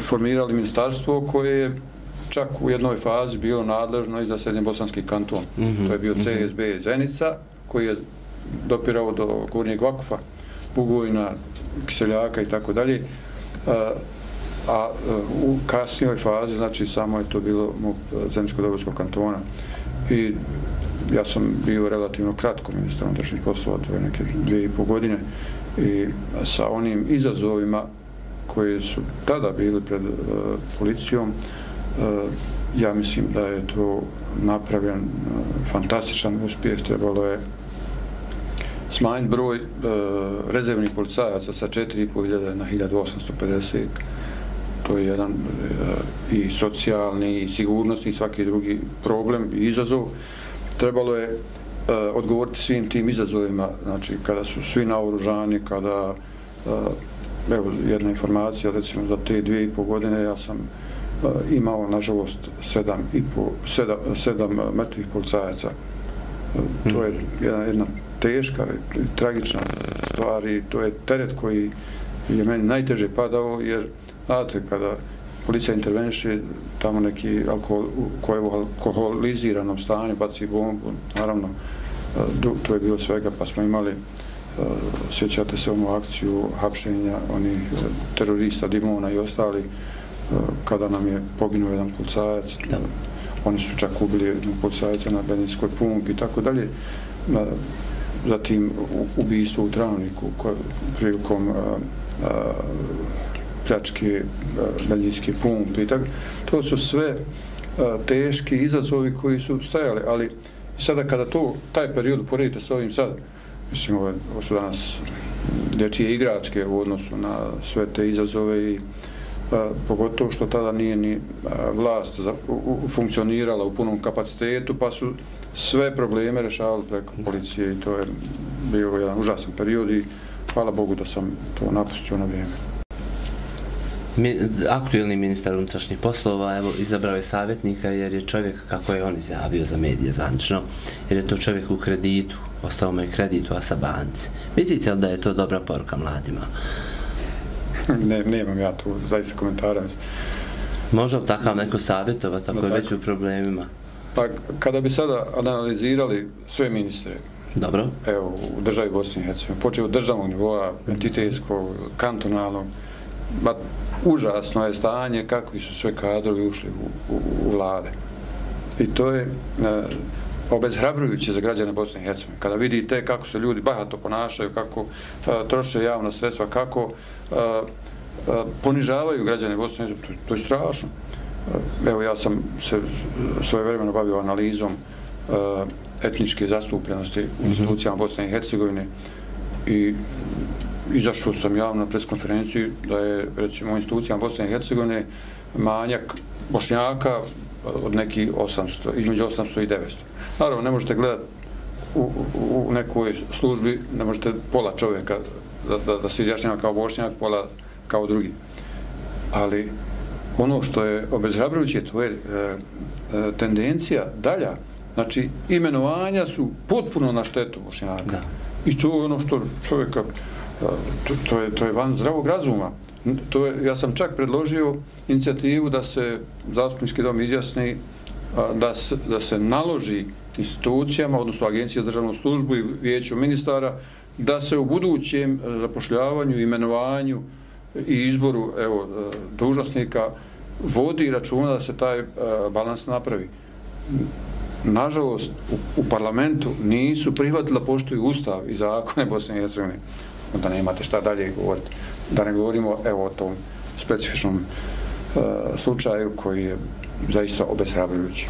formirali ministarstvo koje je čak u jednoj fazi bilo nadležno i za Srednji Bosanski kanton. Mm -hmm. To je bio mhm. CSB Zenica, koji je dopirao do Gornjeg Vakufa, Bugojna, Kiseljaka i tako dalje. A u kasnijoj fazi, znači samo je to bilo Zeničko-Dobojskog kantona. I ja sam bio relativno kratko ministar unutrašnjih poslova, to je neke dvije i pol godine, i sa onim izazovima koji su tada bili pred uh, policijom, uh, Eh, ja mislim da je to napravljen eh, fantastičan uspjeh, trebalo je smanjiti broj eh, rezervnih policajaca sa 4.500 na 1.850. To je jedan i socijalni, i sigurnosni, i svaki drugi problem i izazov. Trebalo je odgovoriti svim tim izazovima, znači kada su svi naoružani, kada evo jedna informacija, recimo za te dvije i pol godine ja sam imao nažalost sedam, i po, sedam, sedam uh, mrtvih policajaca. Uh, to je mhm. jedna, jedna teška, tragična stvar i to je teret koji je meni najteže padao jer znate kada policija interveniše tamo neki alkohol, koji je u alkoholiziranom stanju baci bombu, naravno to je bilo svega pa smo imali sjećate se onu akciju hapšenja onih terorista Dimona i ostali kada nam je poginuo jedan policajac oni su čak ubili jednog policajca na benzinskoj pumpi i tako dalje. Zatim ubijstvo u travniku prilikom pljačke benzinske pumpe i tako. To su sve teški izazovi koji su stajali ali sada kada to taj period uporedite s ovim sad mislim, ovo, su danas dječije igračke u odnosu na sve te izazove i a, E, pogotovo što tada nije ni e, vlast za, funkcionirala u punom kapacitetu, pa su sve probleme rešavali preko policije i to je bio jedan užasan period i hvala Bogu da sam to napustio na vrijeme. Mi, aktuelni ministar unutrašnjih poslova evo, izabrao je savjetnika jer je čovjek, kako je on izjavio za medije zvanično, jer je to čovjek u kreditu, ostao mu je kredit u Asabanci. Mislite li da je to dobra poruka mladima? Ne, nemam ja tu zaista komentara. Može li takav neko savjetovati ako no, je već u problemima? Pa kada bi sada analizirali sve ministre, Dobro. Evo, u državi Bosni i Hercegovine, počeo od državnog nivoa, entitetskog, kantonalnog, ba, užasno je stanje kakvi su sve kadrovi ušli u, u, u vlade. I to je e, obezhrabrujuće za građane Bosne i Hercegovine. Kada vidite kako se ljudi bahato ponašaju, kako a, troše javno sredstva, kako a, a, ponižavaju građane Bosne i Hercegovine, to, to je strašno. Evo, ja sam se svoje vremeno bavio analizom etničke zastupljenosti u mhm. institucijama Bosne i Hercegovine i izašao sam javno na preskonferenciju da je, recimo, u institucijama Bosne i Hercegovine manjak bošnjaka od nekih 800, između 800 i 900. Naravno, ne možete gledati u, u nekoj službi, ne možete pola čovjeka da, da, da se izjašnjava kao bošnjak, pola kao drugi. Ali ono što je obezhrabrujuće, to je e, e, tendencija dalja. Znači, imenovanja su potpuno na štetu bošnjaka. Da. I to je ono što čovjeka, e, to, to, je, to je van zdravog razuma. To je, ja sam čak predložio inicijativu da se zastupnički dom izjasni da se, da se naloži institucijama, odnosno agencije za državnu službu i vijeću ministara, da se u budućem e, zapošljavanju, imenovanju i izboru evo, e, dužnostnika vodi računa da se taj e, balans napravi. Nažalost, u, u parlamentu nisu prihvatili da poštuju ustav i zakone Bosne i Hercegovine. Onda nemate šta dalje govoriti. Da ne govorimo evo, o tom specifičnom slučaju koji je zaista obeshrabrujući.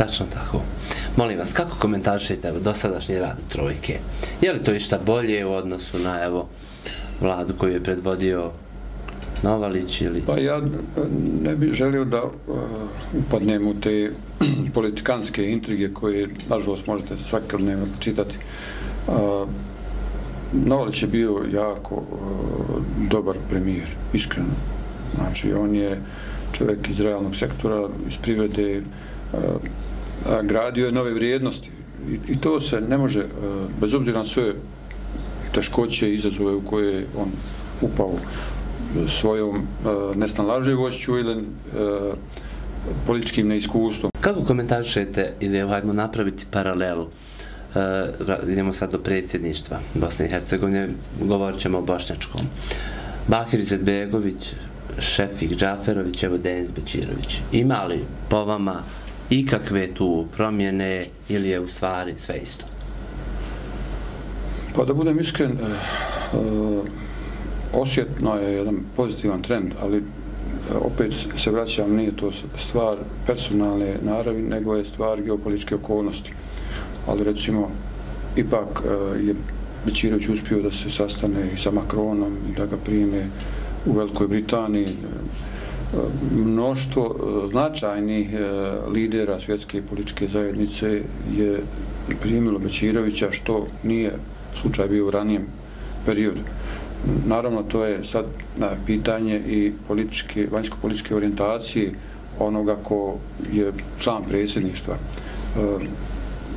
Tačno tako. Molim vas, kako komentarišete dosadašnji rad trojke? Je li to išta bolje u odnosu na evo vladu koju je predvodio Novalić ili... Pa ja ne bih želio da uh, upadnem u te politikanske intrige koje, nažalost, možete svakodnevno čitati. Uh, Novalić je bio jako uh, dobar premijer, iskreno. Znači, on je čovjek iz realnog sektora, iz privrede, gradio je nove vrijednosti I, i to se ne može, e, bez obzira na sve teškoće i izazove u koje on upao e, svojom e, nesnalaživošću ili političkim neiskustvom. Kako komentarišete ili evo hajmo napraviti paralelu? Uh, idemo sad do predsjedništva Bosne i Hercegovine, govorit ćemo o Bošnjačkom. Bakir Zedbegović, Šefik Džaferović, evo Denis Bećirović. Ima li po vama ikakve tu promjene ili je u stvari sve isto? Pa da budem iskren, eh, eh, osjetno je jedan pozitivan trend, ali eh, opet se vraćam, nije to stvar personalne naravi, nego je stvar geopolitičke okolnosti. Ali recimo, ipak je Bećirović uspio da se sastane i sa Makronom i da ga prime u Velikoj Britaniji. Mnoštvo e, značajnih e, lidera svjetske političke zajednice je primilo Bećirovića, što nije slučaj bio u ranijem periodu. Naravno, to je sad e, pitanje i političke, vanjsko-političke orijentacije onoga ko je član predsjedništva.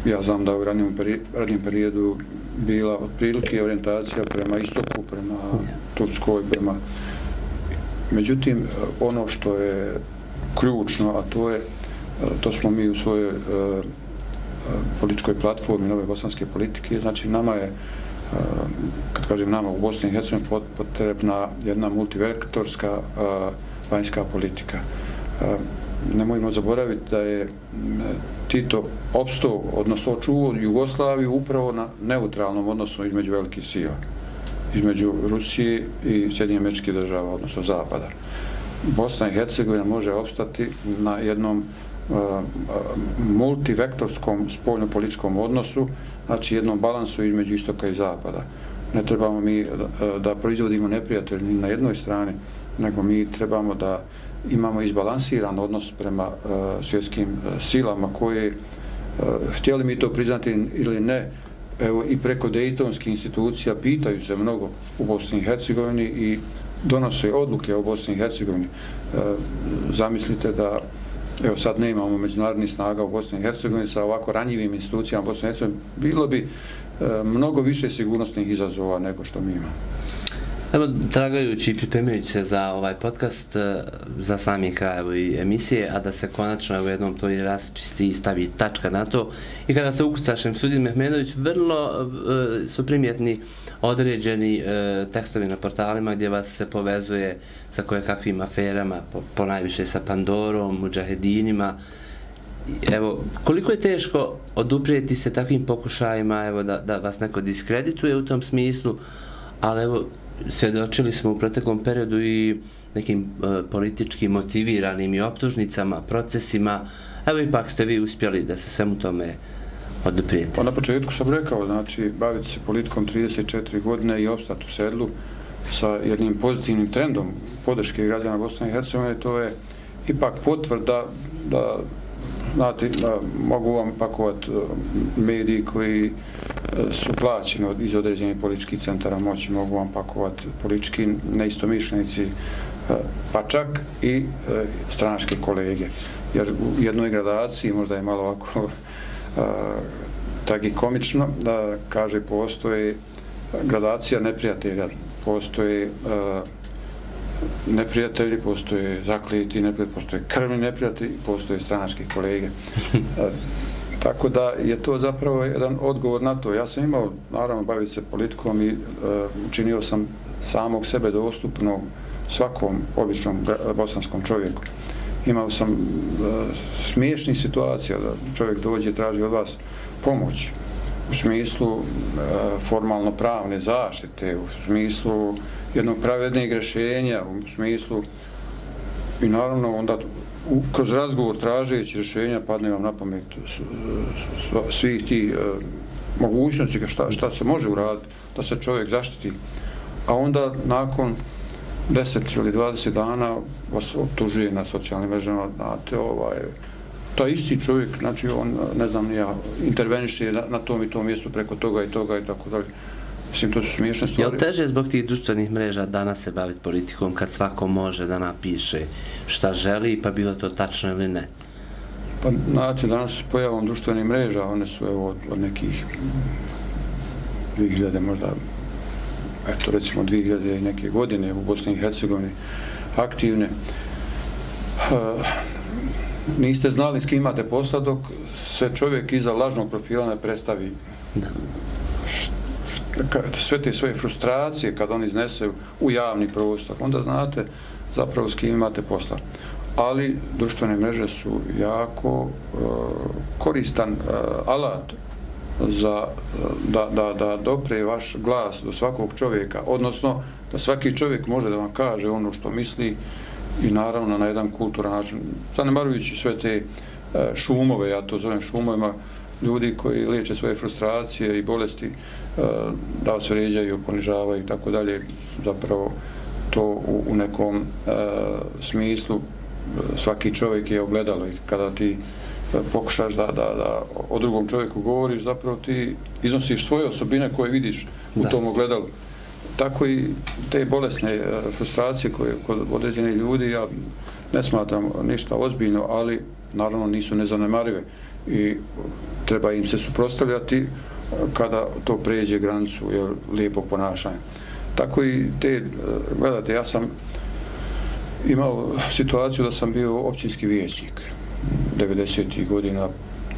Ja znam da u ranijem periodu bila otprilike orijentacija prema istoku, prema Turskoj, prema... Međutim, e, ono što je ključno, a to je, e, to smo mi u svojoj e, e, političkoj platformi nove bosanske politike. Znači, nama je, kad kažem nama u Bosni i Hercegovini, potrebna jedna multivektorska vanjska politika. Nemojmo zaboraviti da je Tito opstao, odnosno očuvao Jugoslaviju upravo na neutralnom odnosu između velikih sila, između Rusije i Sjedinje američke država, odnosno Zapada. Bosna i Hercegovina može opstati na jednom eh, multivektorskom spoljno-političkom odnosu, znači jednom balansu između istoka i zapada. Ne trebamo mi eh, da proizvodimo neprijatelj ni na jednoj strani, nego mi trebamo da imamo izbalansiran odnos prema eh, svjetskim silama koje, htjeli mi to priznati ili ne, evo i preko Dejtonskih institucija pitaju se mnogo u Bosni i Hercegovini i donose odluke o Bosni i Hercegovini. E, zamislite da evo sad ne imamo međunarodnih snaga u Bosni i Hercegovini sa ovako ranjivim institucijama u Bosni i Hercegovini, bilo bi e, mnogo više sigurnosnih izazova nego što mi imamo. Evo, tragajući i pripremajući se za ovaj podcast, eh, za sami kraj i emisije, a da se konačno u jednom to i rasčisti i stavi tačka na to. I kada se ukucašem Sudin Mehmenović, vrlo eh, su primjetni određeni eh, tekstovi na portalima gdje vas se povezuje sa koje kakvim aferama, po, po najviše sa Pandorom, Mujahedinima. Evo, koliko je teško oduprijeti se takvim pokušajima, evo, da, da vas neko diskredituje u tom smislu, ali evo, svjedočili smo u proteklom periodu i nekim e, politički motiviranim i optužnicama, procesima. Evo ipak ste vi uspjeli da se svemu tome odoprijete. Pa na početku sam rekao, znači, baviti se politikom 34 godine i opstati u sedlu sa jednim pozitivnim trendom podrške građana Bosne i Hercegovine, to je ipak potvrda da znate, mogu vam pakovati e, mediji koji e, su plaćeni od, iz određenih političkih centara moći, mogu vam pakovati politički neistomišljenici, e, pa čak i stranačke kolege. Jer u jednoj gradaciji možda je malo ovako tragikomično da kaže postoje gradacija neprijatelja, postoje neprijatelji, postoje zaklijeti neprijatelji, postoje krvni neprijatelji, postoje stranački kolege. E, tako da je to zapravo jedan odgovor na to. Ja sam imao, naravno, baviti se politikom i uh, učinio sam samog sebe dostupno svakom običnom bosanskom čovjeku. Imao sam uh, smiješnih situacija da čovjek dođe i traži od vas pomoć u smislu formalno pravne zaštite, u smislu jednog pravednijeg rješenja, u smislu i naravno onda u, kroz razgovor tražeći rješenja padne vam na pamet svih ti e, mogućnosti šta, šta se može uraditi da se čovjek zaštiti. A onda nakon 10 ili 20 dana vas optužuje na socijalnim mrežama, znate, ovaj, to isti čovjek, znači on, ne znam, ja, interveniše na, na tom i tom mjestu preko toga i toga i tako dalje. Mislim, to su smiješne stvari. Je li teže zbog tih društvenih mreža danas se baviti politikom kad svako može da napiše šta želi, pa bilo to tačno ili ne? Pa, znate, danas s pojavom društvenih mreža, one su evo, od, od nekih 2000 možda, eto recimo 2000 i neke godine u Bosni i Hercegovini aktivne. Uh, niste znali s kim imate posla dok se čovjek iza lažnog profila ne predstavi. Da. Sve te svoje frustracije kad on iznese u javni prostor, onda znate zapravo s kim imate posla. Ali društvene mreže su jako e, koristan e, alat za, e, da, da, da dopre vaš glas do svakog čovjeka, odnosno da svaki čovjek može da vam kaže ono što misli i naravno na jedan kulturan način, zanemarujući sve te e, šumove, ja to zovem šumovima, ljudi koji liječe svoje frustracije i bolesti, da se ređaju, ponižavaju i tako dalje, zapravo to u, u nekom e, smislu svaki čovjek je ogledalo i kada ti pokušaš da, da, da o drugom čovjeku govoriš, zapravo ti iznosiš svoje osobine koje vidiš u da. tom ogledalu. Tako i te bolesne e, frustracije koje kod određene ljudi, ja ne smatram ništa ozbiljno, ali naravno nisu nezanemarive i treba im se suprostavljati kada to pređe granicu je lijepo ponašanje. Tako i te, e, gledajte, ja sam imao situaciju da sam bio općinski vijećnik. 90. godina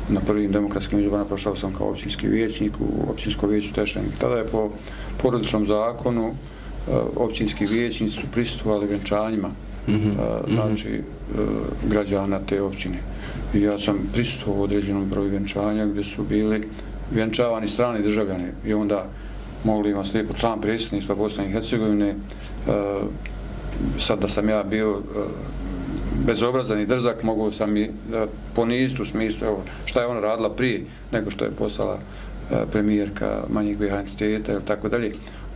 na prvim demokratskim izborima prošao sam kao općinski vijećnik u općinskom vijeću Tešenik. Tada je po porodičnom zakonu eh, općinski vijećnici su pristupovali venčanjima mm -hmm. znači eh, građana te općine. I ja sam pristupovao u određenom broju venčanja gdje su bili vjenčavani strani državljani i onda mogli vas lijepo član predsjedništva Bosne i Hercegovine eh, sad da sam ja bio eh, bezobrazan i drzak, mogu sam i eh, poniziti u smislu evo, šta je ona radila prije nego što je postala e, premijerka manjih BH ili tako dalje.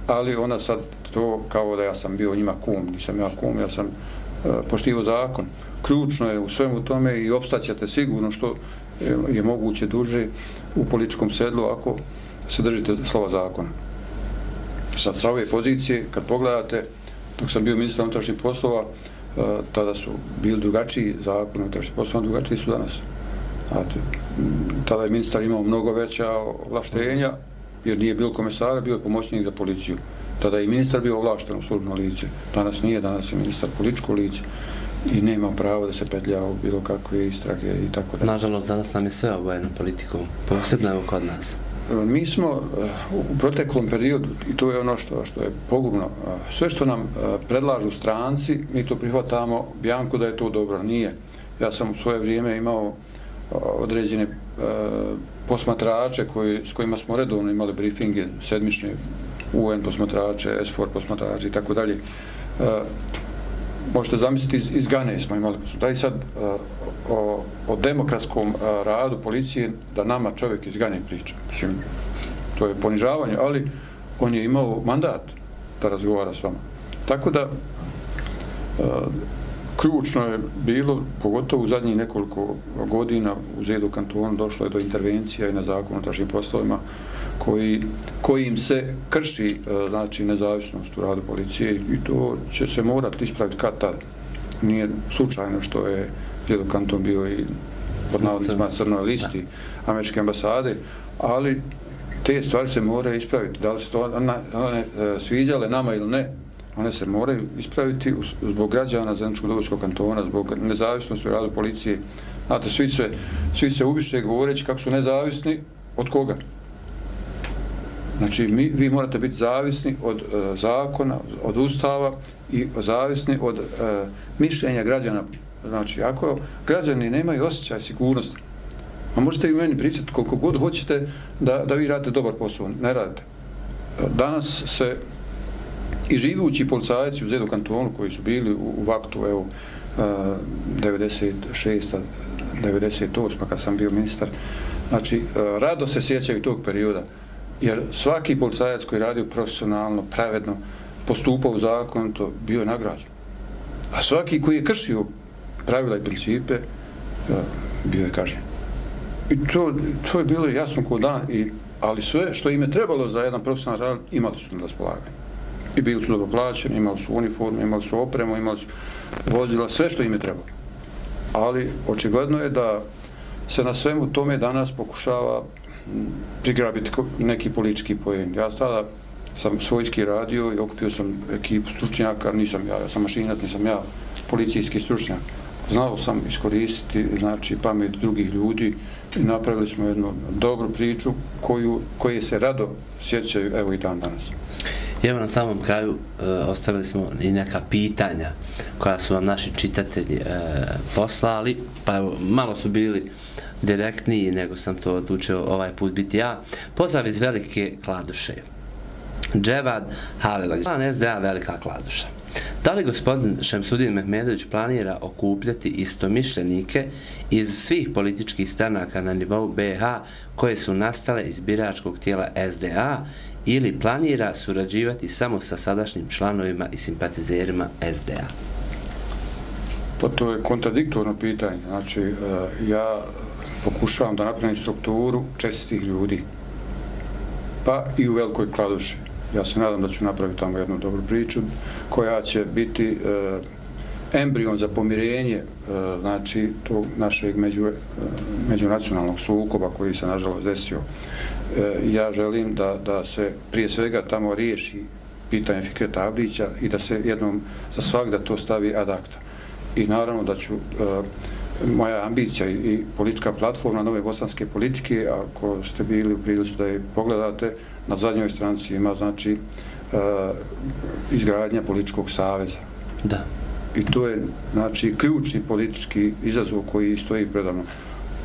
Ali ona sad to kao da ja sam bio njima kum, nisam ja kum, ja sam e, poštivo zakon. Ključno je u svemu tome i opstaćete sigurno što je moguće duže u političkom sedlu ako se držite slova zakona. Sad sa ove pozicije, kad pogledate, dok sam bio ministar unutrašnjih poslova, e, tada su bili drugačiji zakon, unutrašnjih posao, drugačiji su danas. Znate, tada je ministar imao mnogo veća ovlaštenja, jer nije bio komesar, bio je pomoćnik za policiju. Tada je i ministar bio ovlašten u službeno lice. Danas nije, danas je ministar političko lice i nema pravo da se petlja u bilo kakve istrage i tako da. Nažalost, danas nam je sve obojeno politikom, posebno evo kod nas. Mi smo eh, u proteklom periodu, i to je ono što, što je pogubno, eh, sve što nam predlažu stranci, mi to prihvatamo, Bjanko da je to dobro, nije. Ja sam u svoje vrijeme imao određene posmatrače koji, s kojima smo redovno imali briefinge sedmične, UN posmatrače, S4 posmatrače i tako dalje možete zamisliti, iz, iz Gane smo imali Da i sad e, o, o demokratskom e, radu policije da nama čovjek iz Gane priča. Mislim, to je ponižavanje, ali on je imao mandat da razgovara s vama. Tako da, e, ključno je bilo, pogotovo u zadnjih nekoliko godina u Zedu kantonu došlo je do intervencija i na zakonu o tražnim poslovima, koji, kojim se krši e, znači, nezavisnost u radu policije i to će se morati ispraviti kad tad. Nije slučajno što je Djedo Kanton bio i pod navodnicima crnoj listi američke ambasade, ali te stvari se moraju ispraviti. Da li se to one, one e, sviđale nama ili ne, one se moraju ispraviti zbog građana Zemljičkog dovoljskog kantona, zbog nezavisnosti u radu policije. Znate, svi se, svi se ubiše govoreći kako su nezavisni, od koga? Znači, mi, vi morate biti zavisni od e, zakona, od ustava i zavisni od e, mišljenja građana. Znači, ako građani nemaju osjećaj sigurnosti, a možete i meni pričati koliko god hoćete da, da vi radite dobar posao, ne radite. E, danas se i živući policajci u Zedu kantonu koji su bili u, u vaktu, evo, 96. 98. kad sam bio ministar, znači, rado se sjećaju tog perioda jer svaki policajac koji radio profesionalno, pravedno, postupao zakonito, to bio je nagrađen. A svaki koji je kršio pravila i principe, e, bio je kažen. I to, to je bilo jasno kod dan, i, ali sve što im je trebalo za jedan profesionalni rad, imali su na raspolaganju. I bili su dobro plaćeni, imali su uniformu, imali su opremu, imali su vozila, sve što im je trebalo. Ali očigledno je da se na svemu tome danas pokušava prigrabiti neki politički pojen. Ja tada sam svojski radio i okupio sam ekipu stručnjaka, nisam ja, ja sam mašinac, nisam ja policijski stručnjak, znao sam iskoristiti znači, pamet drugih ljudi i napravili smo jednu dobru priču koju, koje se rado sjećaju evo i dan danas. I evo na samom kraju e, ostavili smo i neka pitanja koja su vam naši čitatelji e, poslali, pa evo, malo su bili direktniji nego sam to odlučio ovaj put biti ja. Pozdrav iz Velike Kladuše. Dževad Halila. Plan SDA Velika Kladuša. Da li gospodin Šemsudin Mehmedović planira okupljati istomišljenike iz svih političkih stranaka na nivou BH koje su nastale iz biračkog tijela SDA ili planira surađivati samo sa sadašnjim članovima i simpatizerima SDA? Pa to je kontradiktorno pitanje. Znači, e, ja pokušavam da napravim strukturu čestitih ljudi, pa i u velikoj kladuši. Ja se nadam da ću napraviti tamo jednu dobru priču koja će biti e, embrion za pomirenje e, znači tog našeg među, e, međunacionalnog sukoba koji se nažalost desio. E, ja želim da, da se prije svega tamo riješi pitanje Fikreta Ablića i da se jednom za svak da to stavi ad acta. I naravno da ću e, moja ambicija i politička platforma nove bosanske politike, ako ste bili u prilicu da je pogledate, na zadnjoj stranici ima znači uh, izgradnja političkog saveza. Da. I to je znači ključni politički izazov koji stoji predavno.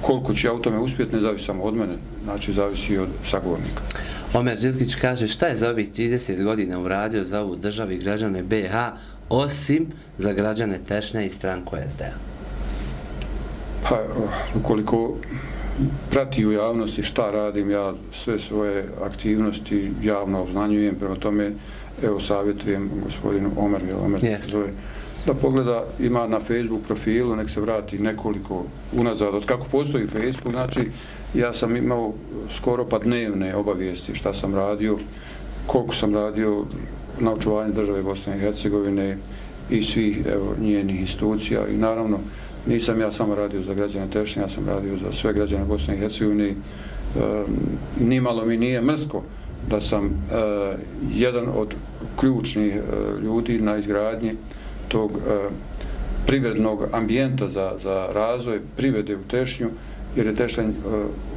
Koliko će ja u tome uspjeti ne zavisi samo od mene, znači zavisi od sagovornika. Omer Žilkić kaže šta je za ovih 30 godina uradio za ovu državu i građane BH osim za građane Tešnja i stranku SDA? Pa, ukoliko prati u javnosti šta radim, ja sve svoje aktivnosti javno obznanjujem, prema tome, evo, savjetujem gospodinu Omer, jel Omer yes. zove, da pogleda, ima na Facebook profilu, nek se vrati nekoliko unazad, od kako postoji Facebook, znači, ja sam imao skoro pa dnevne obavijesti šta sam radio, koliko sam radio na očuvanju države Bosne i Hercegovine i svih, evo, njenih institucija i naravno, nisam ja samo radio za građane Tešnje, ja sam radio za sve građane Bosne i Hercegovine. E, nimalo mi nije mrsko da sam e, jedan od ključnih e, ljudi na izgradnji tog e, privrednog ambijenta za, za razvoj privede u Tešnju, jer je Tešnj e,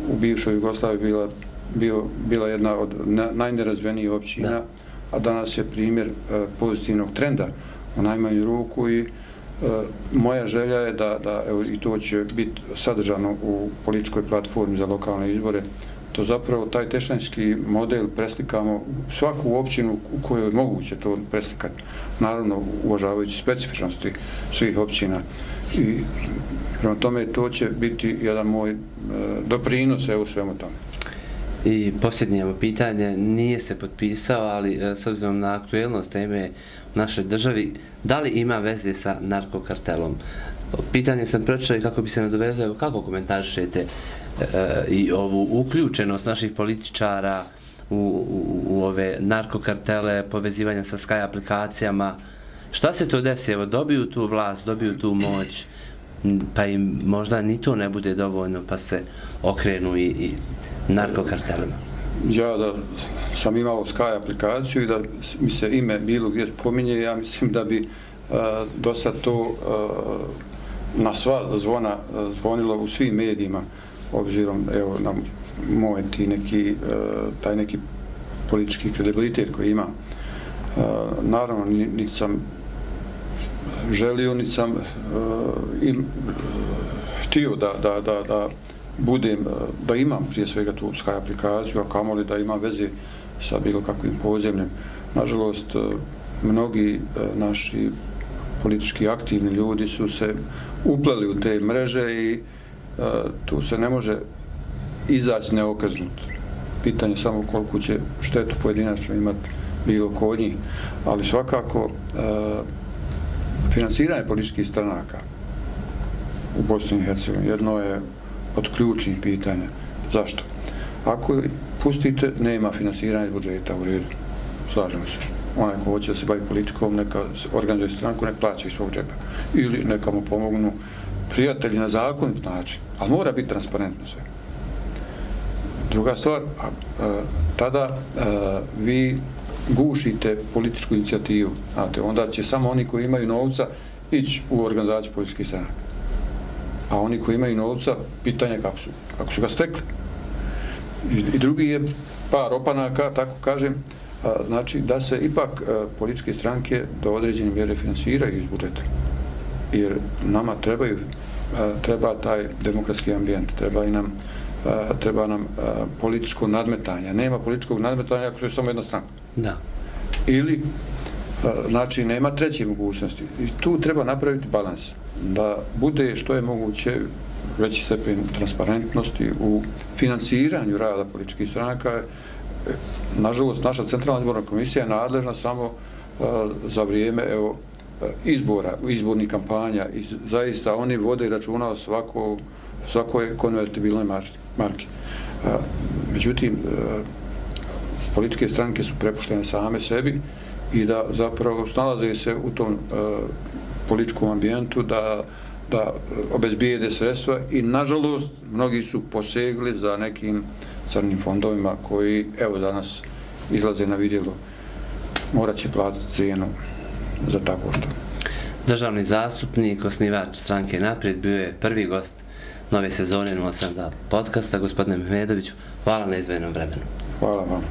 u bivšoj Jugoslaviji bila, bio, bila jedna od na, najnerazvenijih općina, da. a danas je primjer e, pozitivnog trenda u najmanju ruku i E, E, moja želja je da, da evo, i to će biti sadržano u političkoj platformi za lokalne izbore, to zapravo taj tešanski model preslikamo svaku općinu u kojoj je moguće to preslikati, naravno uvažavajući specifičnosti svih općina. I prema tome to će biti jedan moj e, doprinos evo svemu tome. I posljednje pitanje, nije se potpisao, ali e, s obzirom na aktuelnost teme u našoj državi, da li ima veze sa narkokartelom? Pitanje sam pročeo i kako bi se nadovezao, kako komentarišete e, i ovu uključenost naših političara u, u, u ove narkokartele, povezivanja sa Sky aplikacijama? Šta se to desi? Evo, dobiju tu vlast, dobiju tu moć, pa im možda ni to ne bude dovoljno, pa se okrenu i, i narkokartelima? Ja da sam imao Sky aplikaciju i da mi se ime bilo gdje spominje, ja mislim da bi uh, do sad to uh, na sva zvona uh, zvonilo u svim medijima, obzirom evo, na moj ti neki, uh, taj neki politički kredibilitet koji imam. Uh, naravno, niti sam želio, niti sam uh, im, uh, htio da, da, da, da budem, eh, da imam prije svega tu Sky aplikaciju, a kamoli da ima veze sa bilo kakvim pozemljem. Nažalost, eh, mnogi eh, naši politički aktivni ljudi su se upleli u te mreže i tu se ne može izaći neokaznut. Pitanje samo koliko će štetu pojedinačno imati bilo kod njih, ali svakako finansiranje političkih stranaka u Bosni i Hercegovini jedno je od ključnih pitanja. Zašto? Ako pustite, nema finansiranja budžeta u redu. Slažemo se. Onaj ko hoće da se bavi politikom, neka organizuje stranku, neka plaća iz svog džepa. Ili neka mu pomognu prijatelji na zakonit način. Ali mora biti transparentno sve. Druga stvar, a, a, tada a, vi gušite političku inicijativu. Znate, onda će samo oni koji imaju novca ići u organizaciju političkih stranaka a oni koji imaju novca, pitanje kako su, kako su ga stekli. I, I drugi je par opanaka, tako kažem, a, znači da se ipak a, političke stranke do određene mjere finansiraju iz budžeta. Jer nama trebaju, a, treba taj demokratski ambijent, treba i nam a, treba nam a, političko nadmetanje. Nema političkog nadmetanja ako je samo jedna stranka. Da. Ili, a, znači, nema treće mogućnosti. I tu treba napraviti balans. Da bude što je moguće veći stepen transparentnosti u financiranju rada političkih stranaka. Nažalost, naša centralna izborna komisija je nadležna samo e, za vrijeme evo, e, izbora, izbornih kampanja i zaista oni vode računa o svako, svakoj konvertibilnoj marki. E, međutim, političke stranke su prepuštene same sebi i da zapravo snalaze se u tom političkom ambijentu da da obezbijede sredstva i nažalost mnogi su posegli za nekim crnim fondovima koji evo danas izlaze na vidjelo morat će platiti cijenu za tako što. Državni zastupnik, osnivač stranke Naprijed, bio je prvi gost nove sezone 072 podcasta, gospodine Mehmedoviću. Hvala na izvedenom vremenu. Hvala vam.